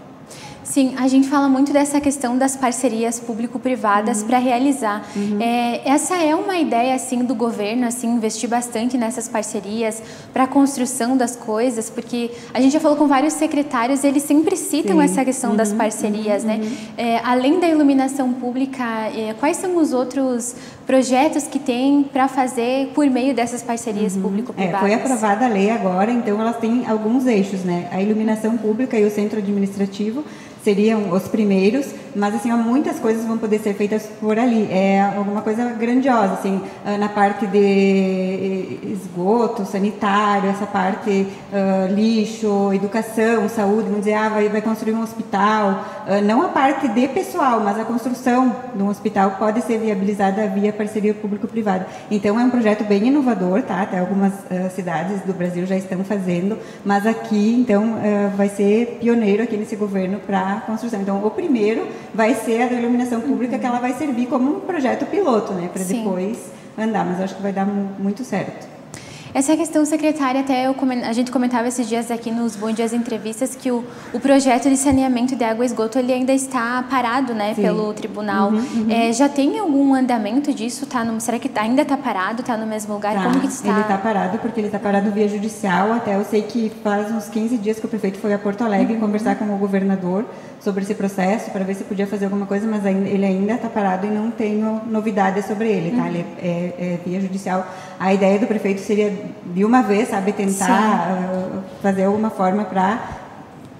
Sim, a gente fala muito dessa questão das parcerias público-privadas uhum. para realizar. Uhum. É, essa é uma ideia assim do governo, assim investir bastante nessas parcerias para a construção das coisas, porque a gente já falou com vários secretários, eles sempre citam Sim. essa questão uhum. das parcerias, né? Uhum. É, além da iluminação pública, é, quais são os outros projetos que tem para fazer por meio dessas parcerias uhum. público-privadas? É, foi aprovada a lei agora, então elas têm alguns eixos, né? A iluminação pública e o centro administrativo seriam os primeiros, mas assim, muitas coisas vão poder ser feitas por ali. É alguma coisa grandiosa, assim, ah, na parte de esgoto, sanitário, essa parte uh, lixo, educação, saúde, vamos dizer, ah, vai, vai construir um hospital. Uh, não a parte de pessoal, mas a construção de um hospital pode ser viabilizada via parceria público-privada. Então é um projeto bem inovador, tá? Até algumas uh, cidades do Brasil já estão fazendo, mas aqui, então, vai ser pioneiro aqui nesse governo para construção. Então, o primeiro vai ser a da iluminação pública, que ela vai servir como um projeto piloto, né, para depois andar, mas acho que vai dar muito certo. Essa questão secretária, até eu, a gente comentava esses dias aqui nos Bom Dias Entrevistas que o, o projeto de saneamento de água e esgoto ele ainda está parado né, pelo tribunal. Uhum, uhum. É, já tem algum andamento disso? Tá no, será que ainda está parado? Está no mesmo lugar? Tá, Como que está? Ele está parado porque ele está parado via judicial. Até eu sei que faz uns 15 dias que o prefeito foi a Porto Alegre uhum. conversar com o governador sobre esse processo para ver se podia fazer alguma coisa, mas ele ainda está parado e não tenho novidades sobre ele, tá? Uhum. Ele é, é, é, via judicial. A ideia do prefeito seria de uma vez, sabe, tentar uh, fazer alguma forma para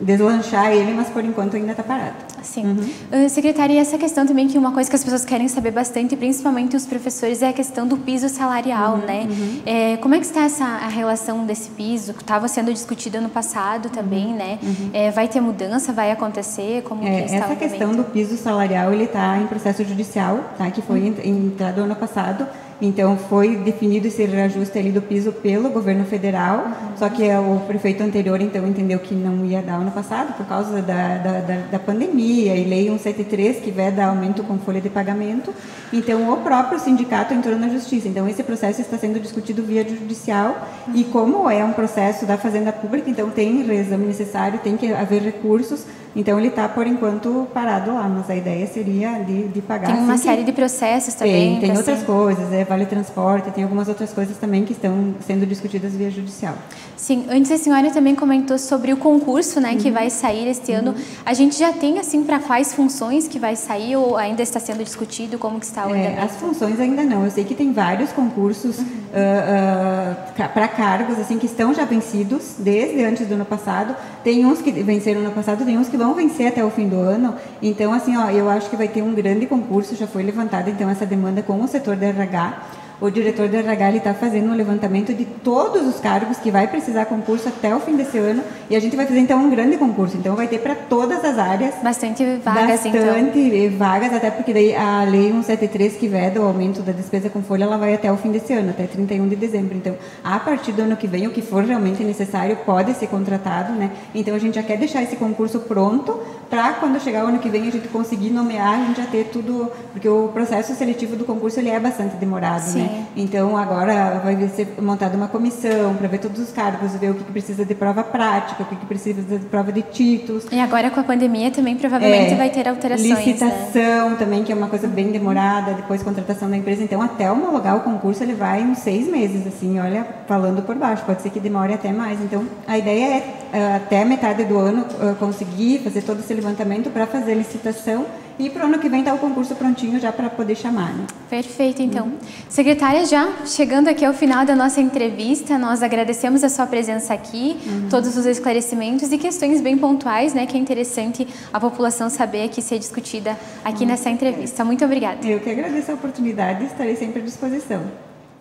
deslanchar ele, mas por enquanto ainda está parado. Sim. Uhum. Uh, secretária, e essa questão também, que uma coisa que as pessoas querem saber bastante, principalmente os professores, é a questão do piso salarial, uhum, né? Uhum. É, como é que está essa, a relação desse piso? Estava sendo discutido ano passado também, uhum. né? Uhum. É, vai ter mudança? Vai acontecer? Como é, que Essa questão do piso salarial, ele está em processo judicial, tá? Que foi uhum. entrado ano passado. Então foi definido esse reajuste ali do piso pelo governo federal, uhum. só que o prefeito anterior então entendeu que não ia dar ano passado por causa da, da, da, da pandemia e lei 173 que veda aumento com folha de pagamento. Então o próprio sindicato entrou na justiça. Então esse processo está sendo discutido via judicial e como é um processo da Fazenda Pública, então tem reexame necessário, tem que haver recursos então ele está por enquanto parado lá, mas a ideia seria de, de pagar. Tem uma série de processos também. Tem, tem outras ser... coisas, é vale transporte, tem algumas outras coisas também que estão sendo discutidas via judicial. Sim, antes a senhora também comentou sobre o concurso, né, uhum. que vai sair este ano. Uhum. A gente já tem assim para quais funções que vai sair ou ainda está sendo discutido como que está é, As funções ainda não. Eu sei que tem vários concursos uhum. uh, uh, para cargos assim que estão já vencidos desde antes do ano passado. Tem uns que venceram no ano passado, tem uns que vão vencer até o fim do ano. Então, assim, ó, eu acho que vai ter um grande concurso, já foi levantada então essa demanda com o setor da RH o diretor do RH está fazendo um levantamento de todos os cargos que vai precisar concurso até o fim desse ano e a gente vai fazer então um grande concurso. Então vai ter para todas as áreas. Bastante vagas, bastante então. Bastante vagas, até porque daí a lei 173 que veda o aumento da despesa com folha, ela vai até o fim desse ano, até 31 de dezembro. Então, a partir do ano que vem, o que for realmente necessário pode ser contratado, né? Então a gente já quer deixar esse concurso pronto para quando chegar o ano que vem a gente conseguir nomear, a gente já ter tudo, porque o processo seletivo do concurso ele é bastante demorado, Sim. né? Então agora vai ser montada uma comissão para ver todos os cargos, ver o que, precisa de prova prática, o que, precisa de prova de títulos. E agora com a pandemia também provavelmente é, vai ter alterações. Né? Licitação né? também, que é uma coisa bem demorada, depois contratação da empresa. Então até homologar o concurso ele vai uns seis meses, assim, olha, falando por baixo. Pode ser que demore até mais. Então a ideia é eh, até metade do ano eh, conseguir fazer todo esse levantamento para fazer licitação e para o ano que vem está o concurso prontinho já para poder chamar. Né? Perfeito, então. Uhum. Secretária, já chegando aqui ao final da nossa entrevista, nós agradecemos a sua presença aqui, uhum. todos os esclarecimentos e questões bem pontuais, né, que é interessante a população saber aqui ser discutida aqui uhum. nessa entrevista. Muito obrigada. Eu que agradeço a oportunidade e estarei sempre à disposição.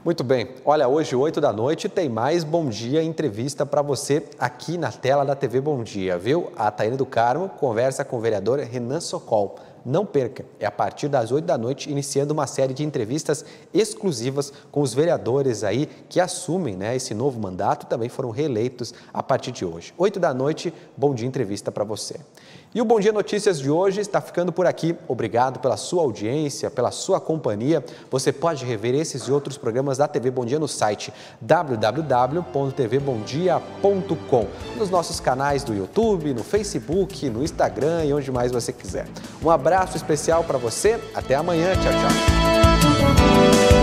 Muito bem. Olha, hoje, 8 da noite, tem mais Bom Dia entrevista para você aqui na tela da TV Bom Dia, viu? A Taína do Carmo conversa com o vereador Renan Socol. Não perca, é a partir das 8 da noite, iniciando uma série de entrevistas exclusivas com os vereadores aí que assumem né, esse novo mandato e também foram reeleitos a partir de hoje. 8 da noite, bom dia entrevista para você. E o Bom Dia Notícias de hoje está ficando por aqui. Obrigado pela sua audiência, pela sua companhia. Você pode rever esses e outros programas da TV Bom Dia no site www.tvbomdia.com, nos nossos canais do YouTube, no Facebook, no Instagram e onde mais você quiser. Um abraço especial para você. Até amanhã. Tchau, tchau.